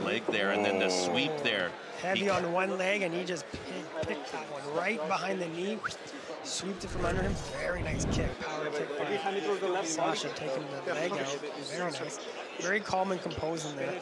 leg there and then the sweep there. Heavy He- on one leg, and he just pick, picked that one right behind the knee. Sweeped it from under him. Very nice kick. Power kick by Sasha taking the leg out. Very nice. Very calm and composed in there.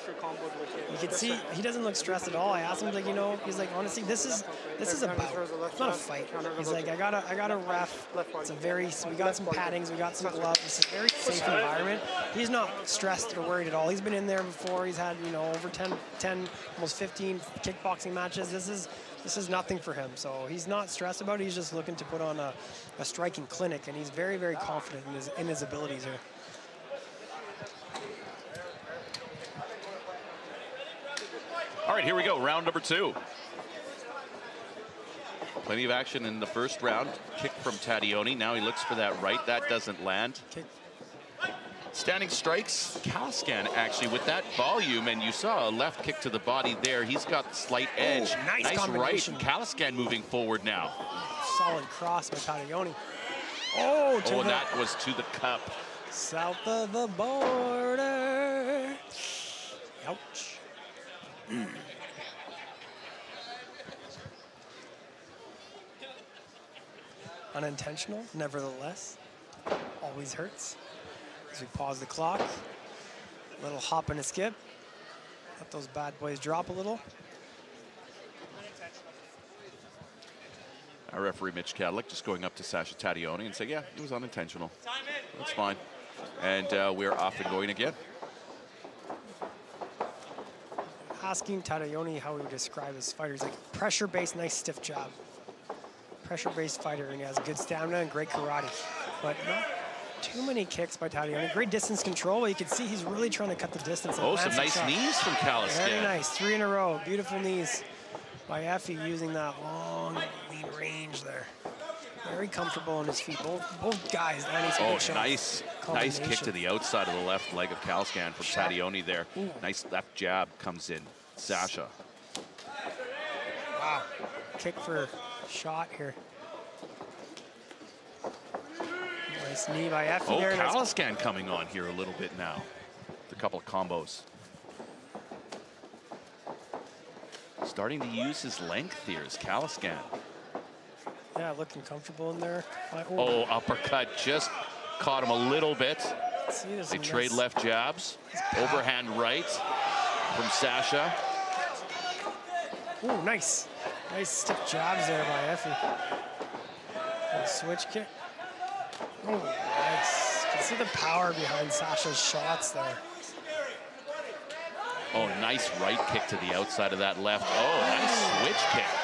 You can see he doesn't look stressed at all. I asked him like, you know, he's like, honestly, this is this is a bout. It's not a fight. He's like, I got a I got a ref. It's a very we got some paddings, we got some gloves. It's a very safe environment. He's not stressed or worried at all. He's been in there before. He's had you know over 10, 10 almost 15 kickboxing matches. This is this is nothing for him. So he's not stressed about it. He's just looking to put on a, a striking clinic, and he's very very confident in his in his abilities here. All right, here we go. Round number two. Plenty of action in the first round. Kick from Taglioni. Now he looks for that right. That doesn't land. Kick. Standing strikes. Kalaskan actually with that volume, and you saw a left kick to the body there. He's got slight edge. nice right. combination. Kalaskan moving forward now. Solid cross by Taglioni. Oh, to Oh, and that was to the cup. south of the border. Ouch. Unintentional, nevertheless. Always hurts. As we pause the clock. a Little hop and a skip. Let those bad boys drop a little. Our referee, Mitch Cadillac, just going up to Sasha Taglioni and saying, yeah, it was unintentional. That's fine. And uh, we're off and going again. Asking Taglioni how he would describe his fighter. He's like pressure-based, nice stiff jab. Pressure-based fighter, and he has good stamina and great karate. But not too many kicks by Taglioni. Great distance control, but you can see he's really trying to cut the distance. Oh, some nice shots. knees from Kalaskan. Very nice, three in a row. Beautiful knees by Effie using that long, lean range there. Very comfortable on his feet. Both, both guys landing some Oh, nice, nice kick to the outside of the left leg of Kalaskan from. Taglioni there. Nice left jab comes in. Sasha. Wow. Kick for shot here. Nice knee by Effie Oh, there. Nice Kalaskan coming on here a little bit now. A couple of combos. Starting to use his length here is Kalaskan. Yeah, looking comfortable in there. Oh, uppercut just caught him a little bit. see, They trade nice- left jabs. Overhand right from Sasha. Ooh, nice. Nice stiff jabs there by Effie. Switch kick. Oh, nice. You can see the power behind Sasha's shots there. Oh, nice right kick to the outside of that left. Oh, nice switch kick.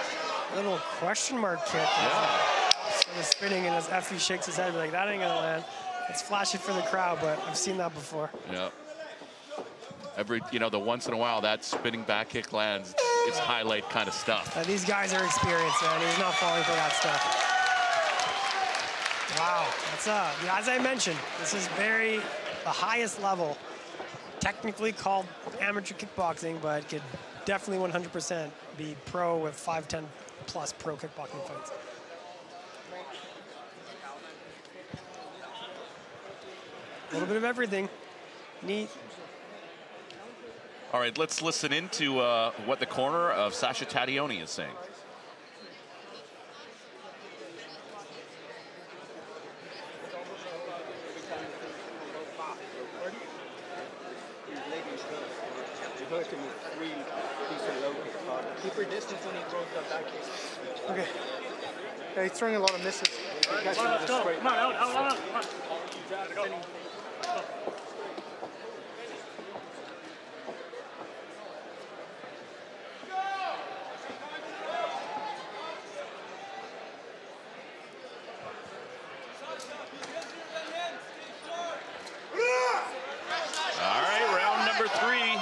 Little question mark kick. Yeah. Sort of spinning, and as Effie shakes his head, like, that ain't gonna land. It's flashy for the crowd, but I've seen that before. Yeah. Every, you know, the once in a while that spinning back kick lands, it's highlight kind of stuff. Uh, these guys are experienced, man. He's not falling for that stuff. Wow, that's uh, as I mentioned, this is very the highest level, technically called amateur kickboxing, but could definitely 100% be pro with 5, 10 plus pro kickboxing fights. A little bit of everything. Neat. All right, let's listen into uh, what the corner of Sasha Taglioni is saying. Keep your distance when he throws that back kick. Okay. Yeah, he's throwing a lot of misses. Straight. All right, round number three.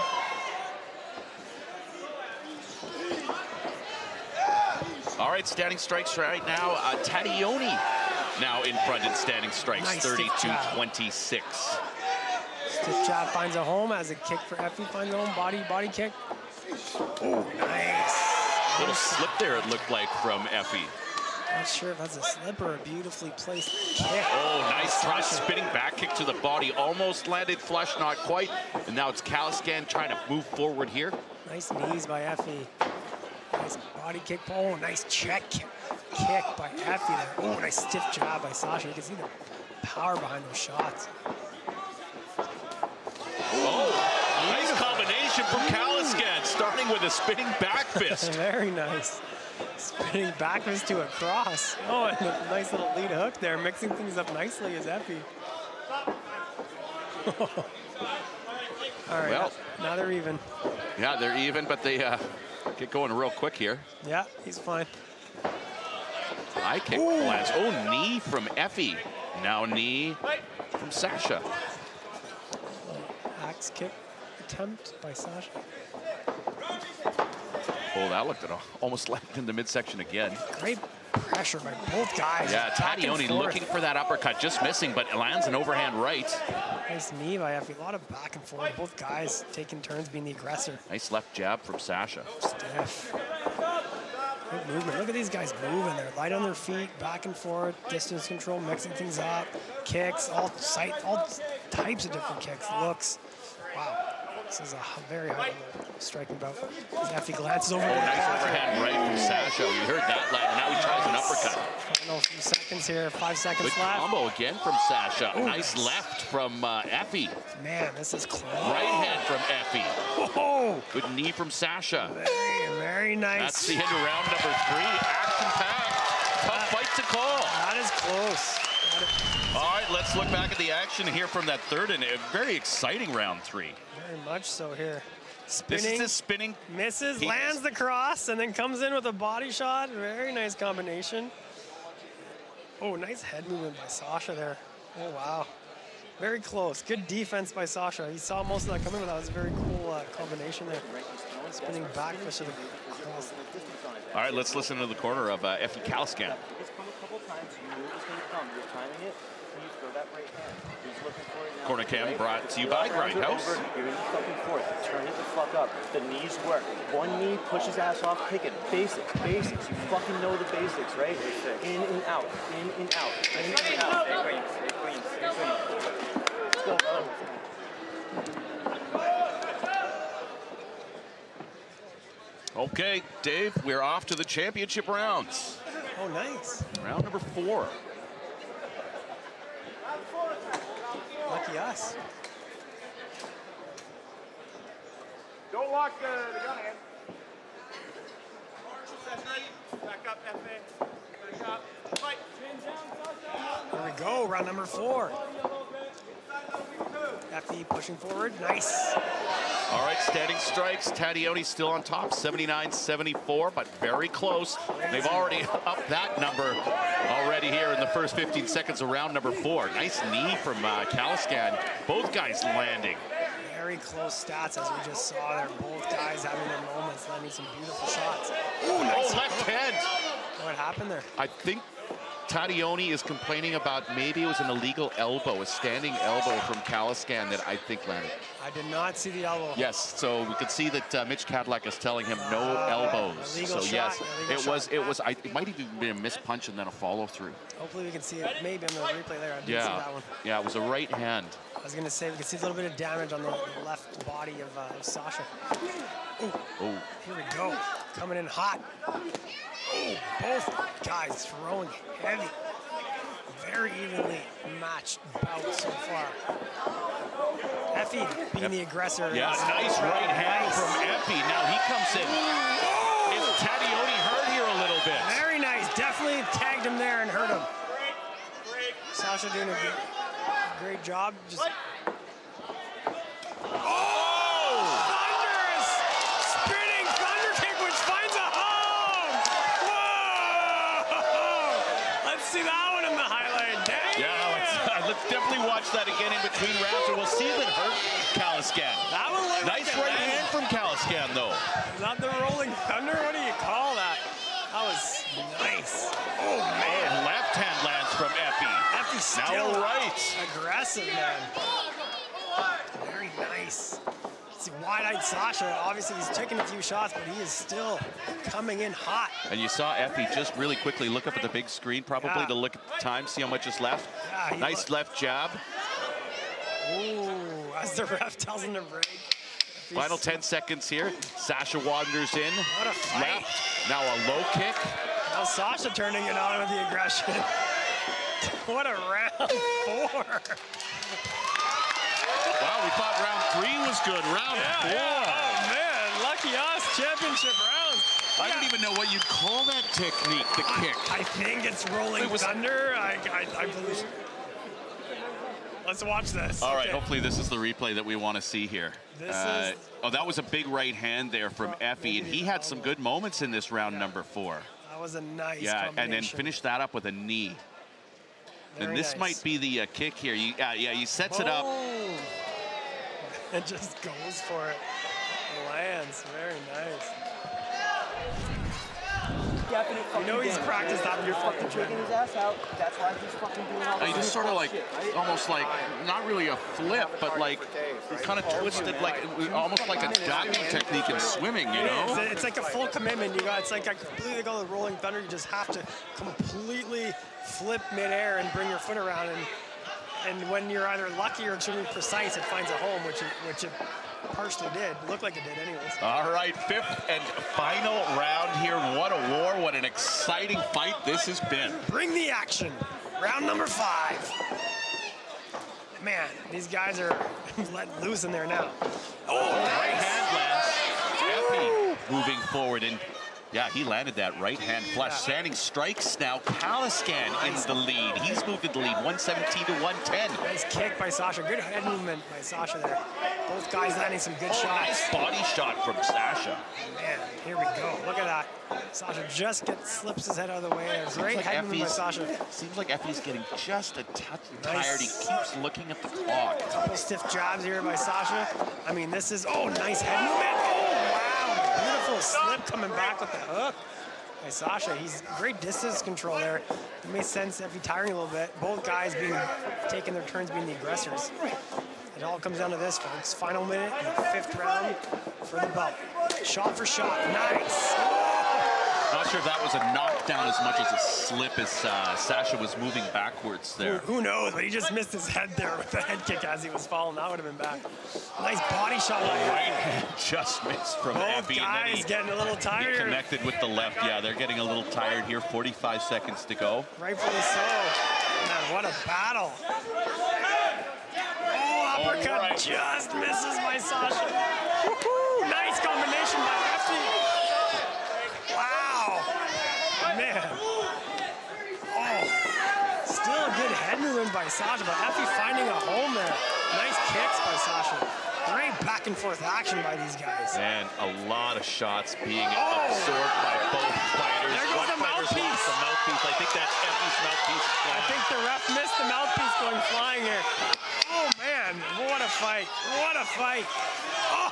All right, standing strikes right now. Uh, Taglioni now in front in standing strikes, Nice stiff jab. 32-26. Jab finds a home as a kick for Effie finds a home. Body, body kick. Oh, nice. Little slip there, it looked like from Effie. Not sure if that's a slip or a beautifully placed kick. Oh, nice Sasha. spinning back kick to the body. Almost landed flush, not quite. And now it's Kalaskan trying to move forward here. Nice knees by Effie. Body kick. Oh, nice check kick by Effie. Oh, nice stiff jab by Sasha. You can see the power behind those shots. Oh, nice combination from Kalaskan, starting with a spinning back fist. Very nice. Spinning back fist to a cross. Oh, and a nice little lead hook there, mixing things up nicely as Effie. All right, Well. now they're even. Yeah, they're even, but they uh, get going real quick here. Yeah, he's fine. High kick lands. Oh, knee from Effie. Now knee from Sasha. Axe kick attempt by Sasha. Oh, that looked at all. Almost landed in the midsection again. Great pressure by both guys. Yeah, Tadioni looking for that uppercut, just missing, but it lands an overhand right. Nice knee by Effie. A lot of back and forth. Both guys taking turns being the aggressor. Nice left jab from Sasha. Stiff. Good movement. Look at these guys moving. They're light on their feet, back and forth, distance control, mixing things up, kicks, all sight, all types of different kicks, looks. Wow. This is a very high level striking bout. Effie glances over Oh, nice overhand right from Sasha. You heard that land. Now he tries an uppercut. Final few seconds here. Five seconds Good left. combo again from Sasha. Oh, nice nice. left from uh, Effie. Man, this is close. Right hand from Effie. Oh, Good knee from Sasha. very, very nice. That's the end of round number three. Action packed. Tough fight to call. That is close. All right, let's look back at the action here from that third and a very exciting round three. Very much so here. This Spinning, is a spinning. misses, He- lands the cross, and then comes in with a body shot. Very nice combination. Oh, nice head movement by Sasha there. Oh, wow. Very close. Good defense by Sasha. He saw most of that coming, but that was a very cool uh, combination there. Spinning back fist to the cross. All right, let's listen to the corner of uh, Effie Kalaskan. It's come a couple times. You knew it was going to come. You're timing it. And you throw that right hand. He's looking for it now. Corner cam brought to you by Grindhouse. You're going to fucking forth. Turn it the fuck up. The knees work. One knee, push his ass off, kick it. Basics, basics. You fucking know the basics, right? In and out, in and out, in and out. Stay clean, stay clean, stay clean. Let's go, brother. Okay, Dave, we're off to the championship rounds. Oh, nice. Round number four. Lucky us. Don't lock the, the gun in. Back up, FA. Back up. Fight. There we go. Round number four. Effie pushing forward. Nice. All right, standing strikes. Tadioni still on top, 79-74, but very close. They've already upped that number already here in the first 15 seconds of round number four. Nice knee from uh, Kalaskan. Both guys landing. Very close stats as we just saw there. Both guys having their moments, landing some beautiful shots. Ooh, nice oh, left hand. What happened there? I think Tadioni is complaining about maybe it was an illegal elbow, a standing elbow from Kalaskan that I think landed. I did not see the elbow. Yes, so we could see that uh, Mitch Cadillac is telling him no Ah, elbows. So shot, yes, it was. It was. I, it might even be a missed punch and then a follow through. Hopefully we can see it maybe on the replay there. I didn't see Yeah, that one. yeah, it was a right hand. I was gonna say we can see a little bit of damage on the left body of, uh, of Sasha. Oh, Here we go. Coming in hot. Oh, both guys throwing heavy. Very evenly matched bout so far. Effie being the aggressor. yeah, is nice right hand nice. from Effie. Now he comes in. Is Tadioni hurt here a little bit? Very nice. Definitely tagged him there and hurt him. Sasha doing a good, great job. Just Oh! thunderous spinning thunder kick, which finds a home. Whoa! Let's see that one in the highlight. Dang. Yeah, let's, let's definitely watch that again in between rounds, and we'll see if it hurt Kalaskan. That one looked Nice right hand from Kalaskan, though. Not the rolling thunder. What do you call that? That was nice. Oh man. Oh, left hand lands from Effie. Effie Now still right. aggressive, man. Very nice. Wide-eyed Sasha, obviously he's taking a few shots, but he is still coming in hot. And you saw Effie just really quickly look up at the big screen, probably Yeah. to look at the time, see how much is left. Yeah, nice left jab. Ooh, as the ref tells him to break. Final 10 seconds here. Sasha wanders in. What a fight. Left. Now a low kick. Now Sasha turning it on with the aggression. what a round four. Wow, we thought round three was good. Round Yeah, four. yeah. Oh man, lucky us, championship rounds. I don't even know what you'd call that technique, the kick. I think it's rolling It was- thunder. I, I, I believe. Let's watch this. All right, Okay. hopefully this is the replay that we want to see here. This Uh, is- oh, that was a big right hand there from Effie, and he had some good moments in this round number four. That was a nice Yeah, and then combination. finished that up with a knee. and this nice. might be the uh, kick here. You, uh, yeah, he sets it up. Boom. It just goes for it. Lands. Very nice. You know he's damage. practiced that You're fucking the gym. taking his ass out. That's why he's fucking doing all He just sort of like, shit, right? almost like, not really a flip, but like, he kind of twisted like, almost like a diving technique in swimming, you It is. know? It's like a full commitment. You got. It's like I completely go with rolling thunder. You just have to completely flip midair and bring your foot around. And and when you're either lucky or extremely precise, it finds a home, which it, which it partially did. Looked like it did, anyways. All right, fifth and final round here. What a war, what an exciting fight this has been. Bring the action. Round number five. Man, these guys are let loose in there now. Oh, right hand lands. Moving forward and yeah, he landed that right hand flush. Standing strikes now. Kaliskan in the lead. He's moved to the lead, 117 to 110. Nice kick by Sasha. Good head movement by Sasha there. Both guys landing some good shots. Nice body shot from Sasha. Man, here we go. Look at that. Sasha just gets slips his head out of the way. A Seems great like head movement by Sasha. Seems like Effie's getting just a touch Nice. tired. He keeps looking at the clock. Couple stiff jabs here by Sasha. I mean, this is oh, nice head movement. Beautiful slip coming back with the hook by Sasha. He's great distance control there. It makes sense if he tiring a little bit. Both guys being taking their turns being the aggressors. It all comes down to this, folks. Final minute, fifth round for the belt. Shot for shot. Nice. Not sure if that was a knockdown as much as a slip as uh, Sasha was moving backwards there. Who knows? But he just missed his head there with the head kick as he was falling. That would have been bad. Nice body shot Right hand just missed from Both and guys he- getting a little He tired. connected with the left. Yeah, they're getting a little tired here. 45 seconds to go. Rightfully so. Man, what a battle. Oh, uppercut right. just misses by Sasha. Woohoo! Nice combination by Effie. Wow. Man. Oh, still a good by Sasha, but Effie finding a home there. Nice kicks by Sasha. Great back and forth action by these guys. And a lot of shots being Oh. absorbed by both fighters. There goes One the mouthpiece. the mouthpiece. I think that's Effie's mouthpiece. I think the ref missed the mouthpiece going flying here. Oh man, what a fight! What a fight! Oh,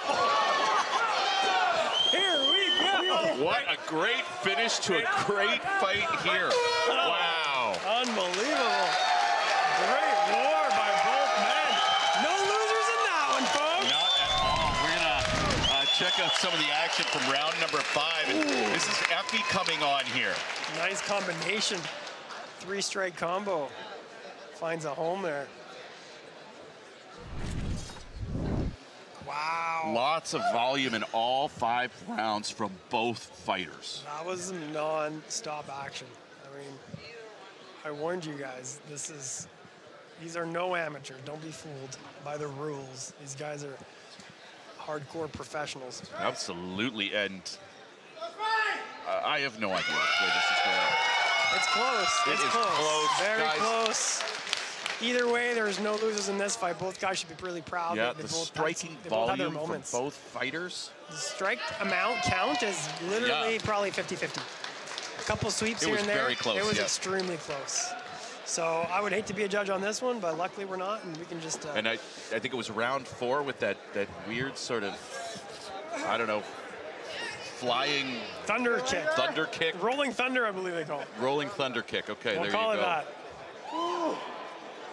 here we go! What a great finish to a great fight here. Wow. Unbelievable! Great war by both men. No losers in that one, folks. Not at all. We're check out some of the action from round number five. And this is Effie coming on here. Nice combination. Three strike combo. Finds a home there. Wow. Lots of volume in all five rounds from both fighters. That was non-stop action. I mean, I warned you guys. This is, these are no amateurs. Don't be fooled by the rules. These guys are hardcore professionals. Absolutely, and uh, I have no idea where this is going. It's close. It it's close. close, Very guys. close. Either way, there's no losers in this fight. Both guys should be really proud. Yeah, They- the both striking both volume from both fighters. The strike amount count is literally Yeah. probably 50-50. A couple sweeps It here and there. It was very close, It was extremely close. So I would hate to be a judge on this one, but luckily we're not, and we can just. Uh, And I, I think it was round four with that, that weird sort of, I don't know, flying thunder kick. thunder kick, Rolling thunder, I believe they call it. rolling thunder kick. Okay, We'll there call you it go. that.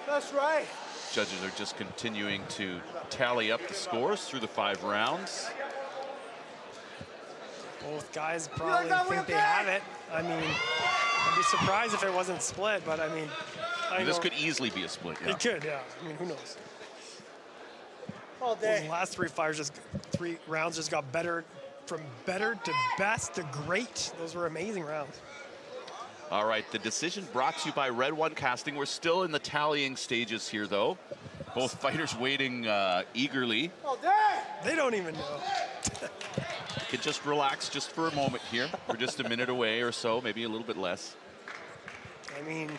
That's right. Judges are just continuing to tally up the scores through the five rounds. Both guys probably think they have it. I mean, I'd be surprised if it wasn't split, but I mean, I this know- could easily be a split. Yeah. It could, yeah. I mean, who knows? All day. Those last three fires just three rounds just got better from better to best to great. Those were amazing rounds. All right, the decision brought to you by Red One Casting. We're still in the tallying stages here, though. Both fighters waiting uh, eagerly. All day. They don't even know. Can just relax just for a moment here. We're just a minute away or so, maybe a little bit less. I mean,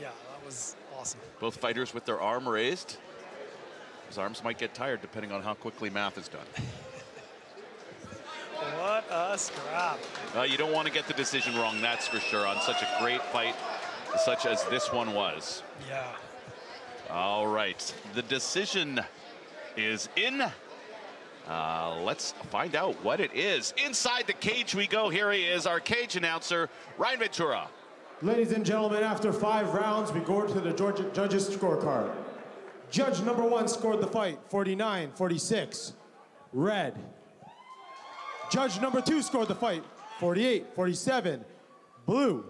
yeah, that was awesome. Both fighters with their arm raised. His arms might get tired depending on how quickly math is done. What a scrap. Uh, you don't want to get the decision wrong, that's for sure, on such a great fight such as this one was. Yeah. All right, the decision is in. Uh, let's find out what it is. Inside the cage we go. Here he is, our cage announcer, Ryan Ventura. Ladies and gentlemen, after five rounds, we go to the Georgia judges scorecard. Judge number one scored the fight, 49-46, red. Judge number two scored the fight, 48-47, blue.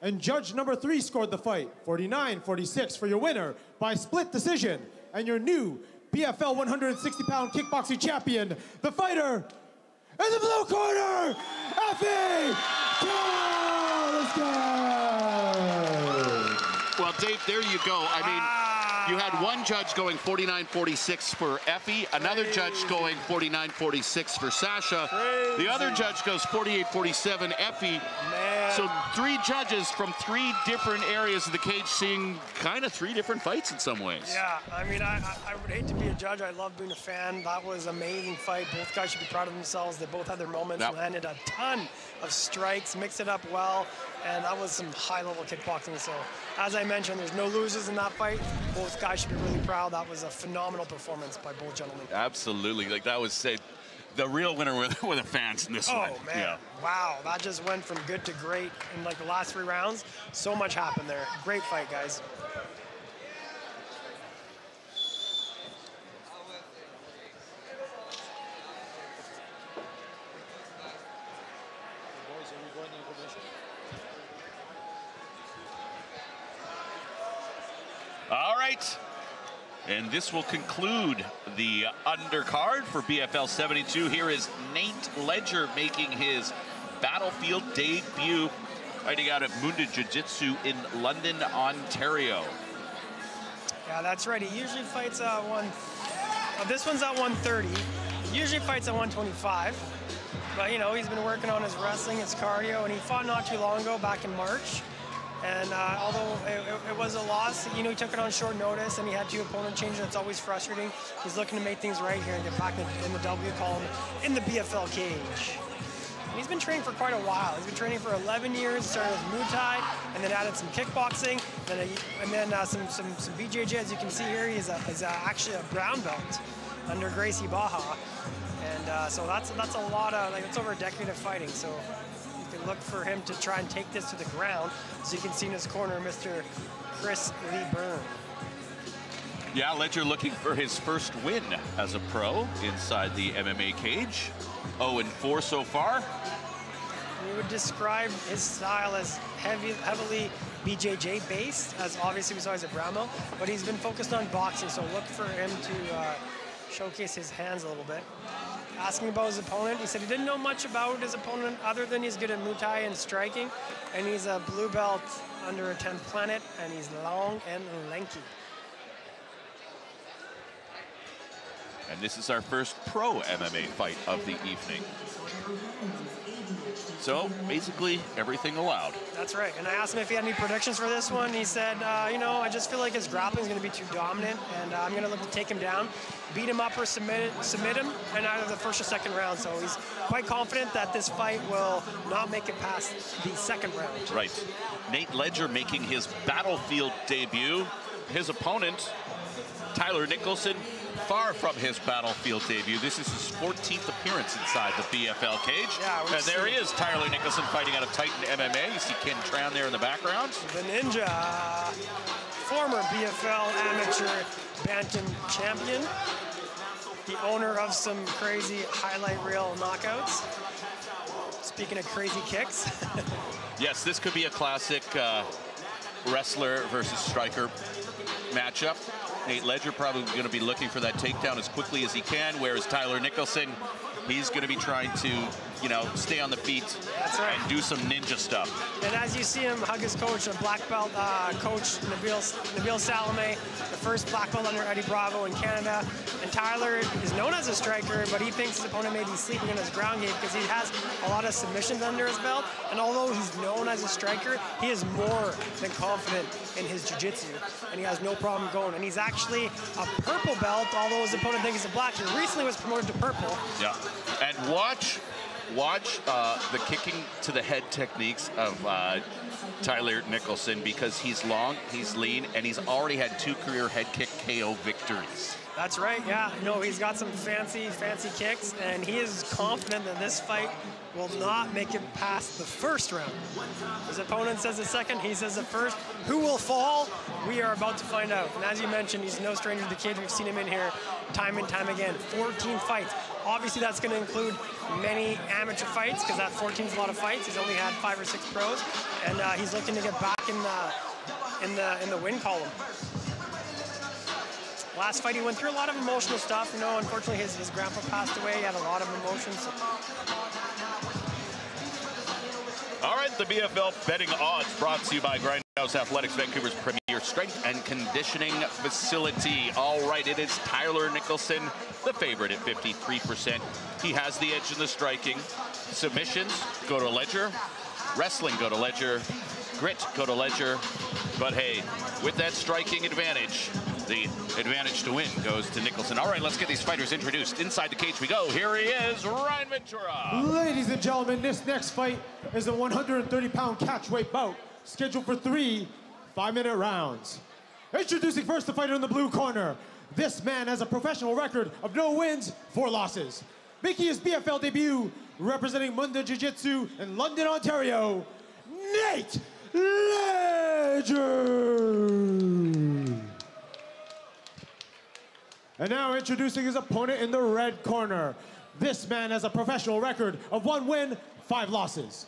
And judge number three scored the fight, 49-46 for your winner by split decision and your new BFL 160-pound kickboxing champion, the fighter in the blue corner, Effie Let's! Well, Dave, there you go. I mean, you had one judge going 49-46 for Effie, another judge going 49-46 for Sasha. The other judge goes 48-47 Effie. So three judges from three different areas of the cage seeing kind of three different fights in some ways. Yeah, I mean, I, I, I would hate to be a judge. I love being a fan. That was an amazing fight. Both guys should be proud of themselves. They both had their moments, Yep. landed a ton of strikes, mixed it up well, and that was some high-level kickboxing. So, as I mentioned, there's no losers in that fight. Both guys should be really proud. That was a phenomenal performance by both gentlemen. Absolutely. Like that was said, the real winner were, were the fans in this Oh one. man! Yeah. Wow, that just went from good to great in like the last three rounds. So much happened there. Great fight, guys. All right. And this will conclude the undercard for BFL 72. Here is Nate Ledger making his battlefield debut fighting out at Munda Jiu-Jitsu in London, Ontario. Yeah, that's right. He usually fights at one. Uh, this one's at 130. He usually fights at 125. But you know, he's been working on his wrestling, his cardio, and he fought not too long ago, back in March. And uh, although it, it- was a loss, you know, he took it on short notice, and he had two opponent changes. It's always frustrating. He's looking to make things right here and get back in, the W column in the BFL cage. And he's been training for quite a while. He's been training for 11 years. Started with Muay Thai, and then added some kickboxing, then a, and then uh, some, some some BJJ. As you can see here, he's, a, he's a, actually a brown belt under Gracie Barra, and uh, so that's that's a lot of like it's over a decade of fighting. So can look for him to try and take this to the ground. As you can see in his corner, Mr. Chris Lee Byrne. Yeah, Ledger looking for his first win as a pro inside the MMA cage. 0 and 4 so far. We would describe his style as heavy, heavily BJJ based, as obviously we saw he's a brown belt, but he's been focused on boxing, so look for him to uh, showcase his hands a little bit. Asking about his opponent, he said he didn't know much about his opponent other than he's good at Muay Thai and striking, and he's a blue belt under a 10th planet, and he's long and lanky. And this is our first pro MMA fight of the evening. So basically everything allowed. That's right. And I asked him if he had any predictions for this one. He said, uh, you know, I just feel like his grappling is going to be too dominant, and uh, I'm going to look to take him down, beat him up or submit, submit him in either the first or second round. So he's quite confident that this fight will not make it past the second round. Right. Nate Ledger making his battlefield debut. His opponent, Tyler Nicholson, far from his battlefield debut. This is his 14th appearance inside the BFL cage. Yeah, and there he is, Tyler Nicholson fighting out of Titan MMA. You see Ken Tran there in the background. The Ninja, former BFL amateur bantam champion, the owner of some crazy highlight reel knockouts. Speaking of crazy kicks. Yes, this could be a classic uh, wrestler versus striker matchup. Nate Ledger probably going to be looking for that takedown as quickly as he can, whereas Tyler Nicholson, he's going to be trying to, you know, stay on the feet right. and do some ninja stuff. And as you see him hug his coach, a black belt uh, coach, Nabil, Nabil Salame, the first black belt under Eddie Bravo in Canada. And Tyler is known as a striker, but he thinks his opponent may be sleeping in his ground game because he has a lot of submissions under his belt. And although he's known as a striker, he is more than confident in his jiu-jitsu, and he has no problem going. And he's actually a purple belt, although his opponent thinks he's a black. He recently was promoted to purple. Yeah. And watch watch uh, the kicking to the head techniques of uh, Tyler Nicholson because he's long, he's lean, and he's already had two career head kick KO victories. That's right, yeah. No, he's got some fancy, fancy kicks, and he is confident that this fight will not make him past the first round. His opponent says the second, he says the first. Who will fall? We are about to find out. And as you mentioned, he's no stranger to the cage. We've seen him in here time and time again. 14 fights. Obviously, that's going to include many amateur fights because that 14 is a lot of fights. He's only had five or six pros, and uh, he's looking to get back in the in the in the win column. Last fight, he went through a lot of emotional stuff. You know, unfortunately, his, his grandpa passed away. He had a lot of emotions. All right, the BFL betting odds brought to you by Grindhouse Athletics, Vancouver's premier strength and conditioning facility. All right, it is Tyler Nicholson, the favorite at 53%. He has the edge in the striking. Submissions, go to Ledger. Wrestling, go to Ledger. Grit, go to Ledger. But hey, with that striking advantage, the advantage to win goes to Nicholson. All right, let's get these fighters introduced. Inside the cage we go. Here he is, Ryan Ventura. Ladies and gentlemen, this next fight is a 130-pound catchweight bout scheduled for three five-minute rounds. Introducing first the fighter in the blue corner. This man has a professional record of no wins, four losses. Making his BFL debut, representing Munda Jiu-Jitsu in London, Ontario, Nate Ledger. And now introducing his opponent in the red corner. This man has a professional record of one win, five losses.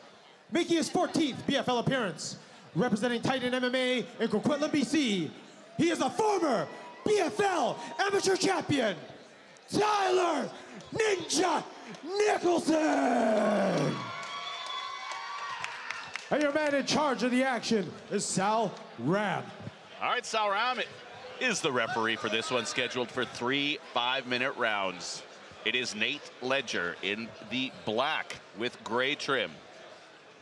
Making his 14th BFL appearance, representing Titan MMA in Coquitlam, BC. He is a former BFL amateur champion, Tyler Ninja Nicholson. And your man in charge of the action is Sal Ram. All right, Sal Ram is the referee for this one, scheduled for three five-minute rounds. It is Nate Ledger in the black with gray trim.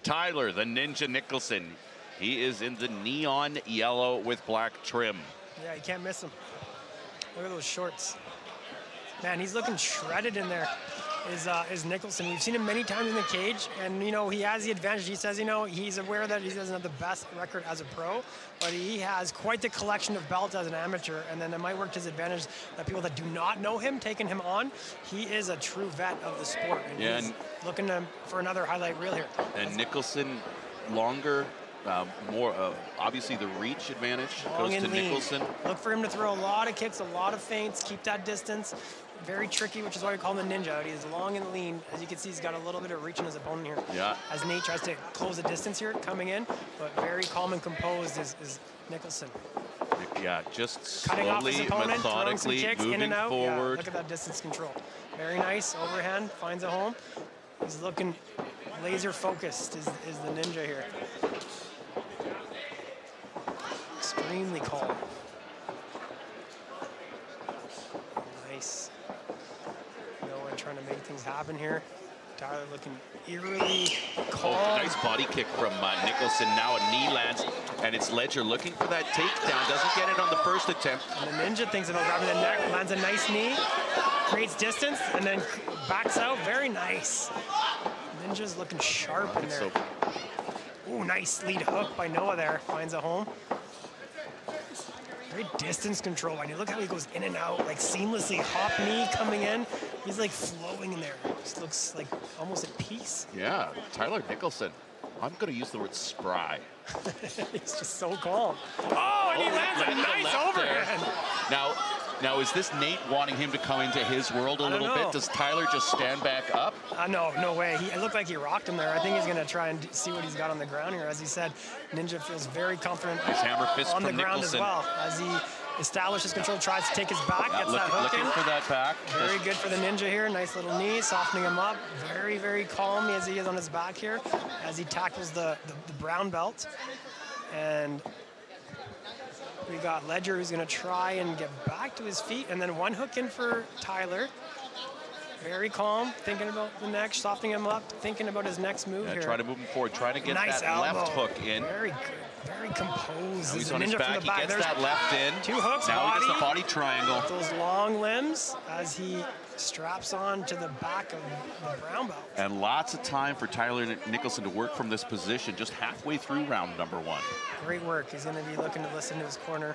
Tyler, the Ninja Nicholson, he is in the neon yellow with black trim. Yeah, you can't miss him. Look at those shorts. Man, he's looking shredded in there. Is, uh, is Nicholson. We've seen him many times in the cage, and you know he has the advantage. He says, you know, he's aware that he doesn't have the best record as a pro, but he has quite the collection of belts as an amateur, and then it might work to his advantage that people that do not know him, taking him on, he is a true vet of the sport, and Yeah, he's and- looking to, for another highlight reel here. And Nicholson, longer, uh, more, uh, obviously the reach advantage Long goes to lean. Nicholson. Look for him to throw a lot of kicks, a lot of feints, keep that distance. Very tricky, which is why we call him the ninja. He's long and lean. As you can see, he's got a little bit of reach in his opponent here. Yeah. As Nate tries to close the distance here, coming in, but very calm and composed is, is Nicholson. Yeah, just Cutting off his slowly, opponent, methodically kicks in moving and out. Yeah, forward. look at that distance control. Very nice, overhand, finds a home. He's looking laser focused is, is the ninja here. Extremely calm. Nice. No one trying to make things happen here. Tyler looking eerily calm. Oh, nice body kick from uh, Nicholson. Now a knee lands, and it's Ledger looking for that takedown. Doesn't get it on the first attempt. And the ninja thinks about grabbing the neck, lands a nice knee, creates distance, and then backs out. Very nice. Ninja's looking sharp in there. Ooh, nice lead hook by Noah there. Finds a home. Very distance control. And you look how he goes in and out, like seamlessly. Hop knee coming in. He's like flowing in there. Just looks like almost at peace. Yeah, Tyler Nicholson. I'm going to use the word spry. He's just so calm. Oh, and he lands a nice left there. overhand. Now, now is this Nate wanting him to come into his world a little know. bit? Does Tyler just stand back up? Uh, no, no way. He, it looked like he rocked him there. I think he's going to try and see what he's got on the ground here. As he said, Ninja feels very confident Nice hammer fist on the from ground as well. As he establishes control, tries to take his back, Yeah, gets look- that hook looking in. for that back. Very good for the ninja here. Nice little knee, softening him up. Very, very calm as he is on his back here, as he tackles the, the, the brown belt. And we got Ledger who's going to try and get back to his feet, and then one hook in for Tyler. Very calm, thinking about the next, softening him up, thinking about his next move Yeah, here. try to move him forward. trying to get nice that elbow. left hook in. Very good, very composed. Now he's on his back. He back. gets There's that left in. Two hooks, Now he gets the body. body triangle. Those long limbs as he straps on to the back of the brown belt. And lots of time for Tyler Nicholson to work from this position just halfway through round number one. Great work. He's going to be looking to listen to his corner.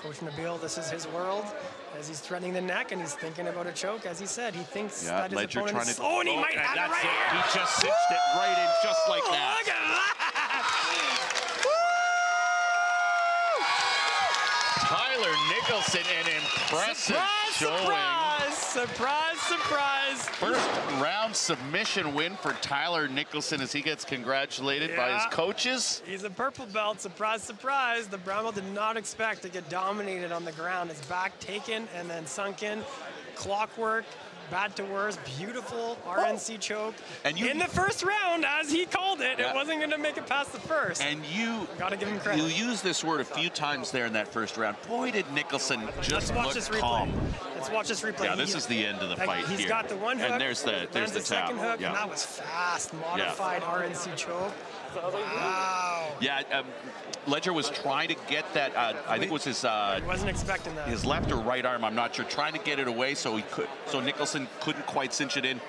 Coach Nabil, this is his world. As he's threatening the neck and he's thinking about a choke. As he said, he thinks Yeah, that his Ledger opponent is to. Oh, and he oh, might and have it right here. He just cinched it right in just like Oh, that. Look at that. Tyler Nicholson, an impressive Surprise, showing. surprise, surprise, surprise. First round submission win for Tyler Nicholson as he gets congratulated by his coaches. He's a purple belt. Surprise, surprise. The brown belt did not expect to get dominated on the ground. His back taken and then sunk in. Clockwork, bad to worse, beautiful RNC choke. And you- in the first round, as he called it, Yeah. it wasn't going to make it past the first. And you Gotta give him credit. You used this word a few times there in that first round. Boy, did Nicholson Let's just watch look this replay. calm. Let's watch this replay. Yeah, this He- is the end of the like, fight He's here. got the one hook. And there's the there's lands the tap. second hook, yeah. and that was fast, modified RNC choke. Wow. Yeah, um, Ledger was trying to get that. Uh, I think it was his uh, He wasn't expecting that. his left or right arm. I'm not sure. Trying to get it away so he could. So Nicholson couldn't quite cinch it in,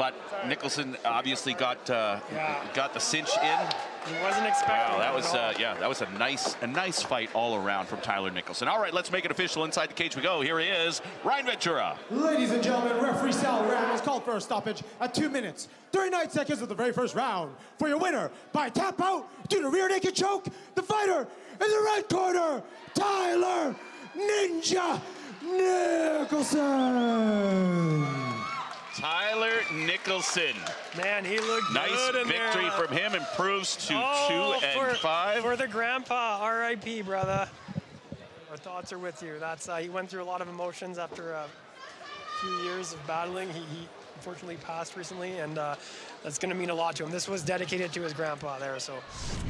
but Nicholson obviously got uh, Yeah. got the cinch in. He wasn't expecting Wow, that at was all. uh, yeah, that was a nice a nice fight all around from Tyler Nicholson. All right, let's make it official. Inside the cage we go. Here he is, Ryan Ventura. Ladies and gentlemen, referee Sal Ramos called for a stoppage at 2 minutes, 39 seconds of the very first round. For your winner, by tap out due to rear naked choke, the fighter in the red corner, Tyler Ninja Nicholson. Tyler Nicholson. Man, he looked Nice good victory there. from him. Improves to Oh, two and for, five. For the grandpa, R.I.P. brother. Our thoughts are with you. That's uh, he went through a lot of emotions after a few years of battling. He, he unfortunately passed recently, and uh, that's going to mean a lot to him. This was dedicated to his grandpa there, so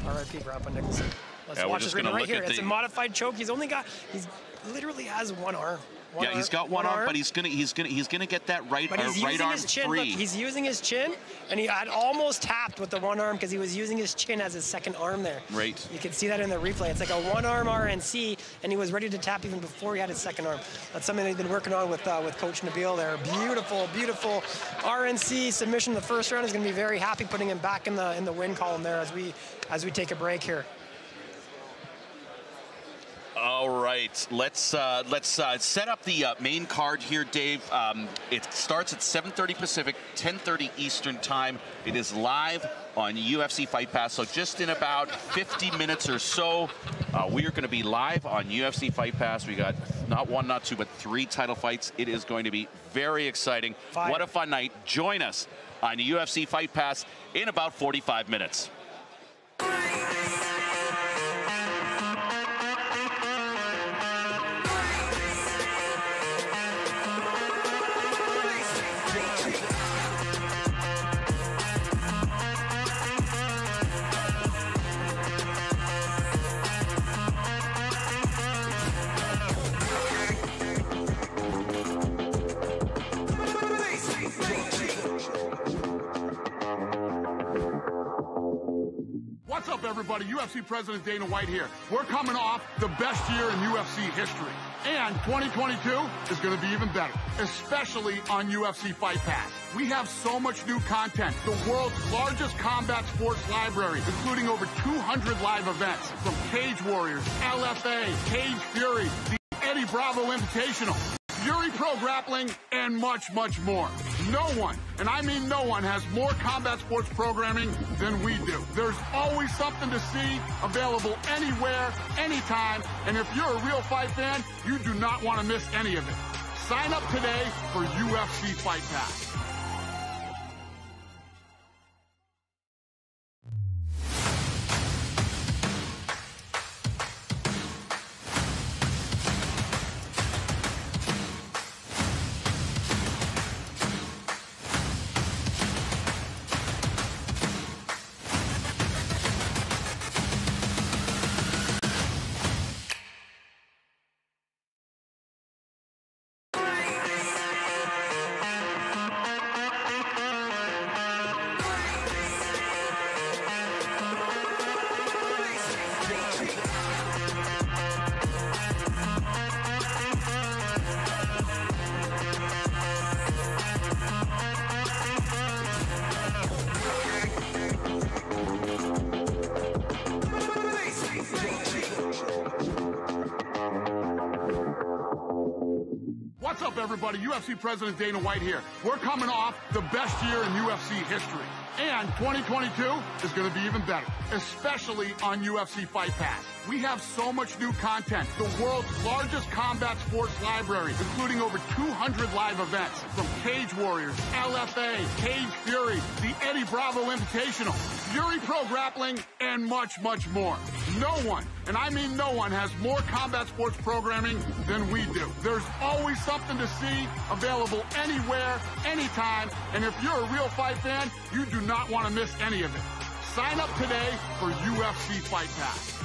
R.I.P. Grandpa Nicholson. Let's Yeah, watch this right here. It's a modified choke. He's only got. He's literally has one arm. One yeah, he's got one, arm, but he's gonna he's gonna he's gonna get that right But uh, he's right using arm his chin. free. Look, he's using his chin, and he had almost tapped with the one arm because he was using his chin as his second arm there. Right. You can see that in the replay. It's like a one-arm RNC, and he was ready to tap even before he had his second arm. That's something they've been working on with uh, with Coach Nabil there. Beautiful, beautiful RNC submission the first round. is going to be very happy putting him back in the in the win column there as we as we take a break here. All right, let's uh, let's uh, set up the uh, main card here, Dave. Um, it starts at 7:30 Pacific, 10:30 Eastern Time. It is live on UFC Fight Pass. So just in about 50 minutes or so, uh, we are going to be live on UFC Fight Pass. We got not one, not two, but three title fights. It is going to be very exciting. Fire. What a fun night! Join us on UFC Fight Pass in about 45 minutes. Everybody? UFC President Dana White here. We're coming off the best year in UFC history. And 2022 is going to be even better, especially on UFC Fight Pass. We have so much new content. The world's largest combat sports library, including over 200 live events from Cage Warriors, LFA, Cage Fury, the Eddie Bravo Invitational, Fury Pro Grappling, and much, much more. No one, and I mean no one, has more combat sports programming than we do. There's always something to see, available anywhere, anytime, and if you're a real fight fan, you do not want to miss any of it. Sign up today for UFC Fight Pass. UFC President Dana White here. We're coming off the best year in UFC history. And 2022 is going to be even better, especially on UFC Fight Pass. We have so much new content. The world's largest combat sports library, including over 200 live events from Cage Warriors, LFA, Cage Fury, the Eddie Bravo Invitational, Fury Pro Grappling, and much, much more. No one, and I mean no one, has more combat sports programming than we do. There's always something to see, available anywhere, anytime, and if you're a real fight fan, you do not want to miss any of it. Sign up today for UFC Fight Pass.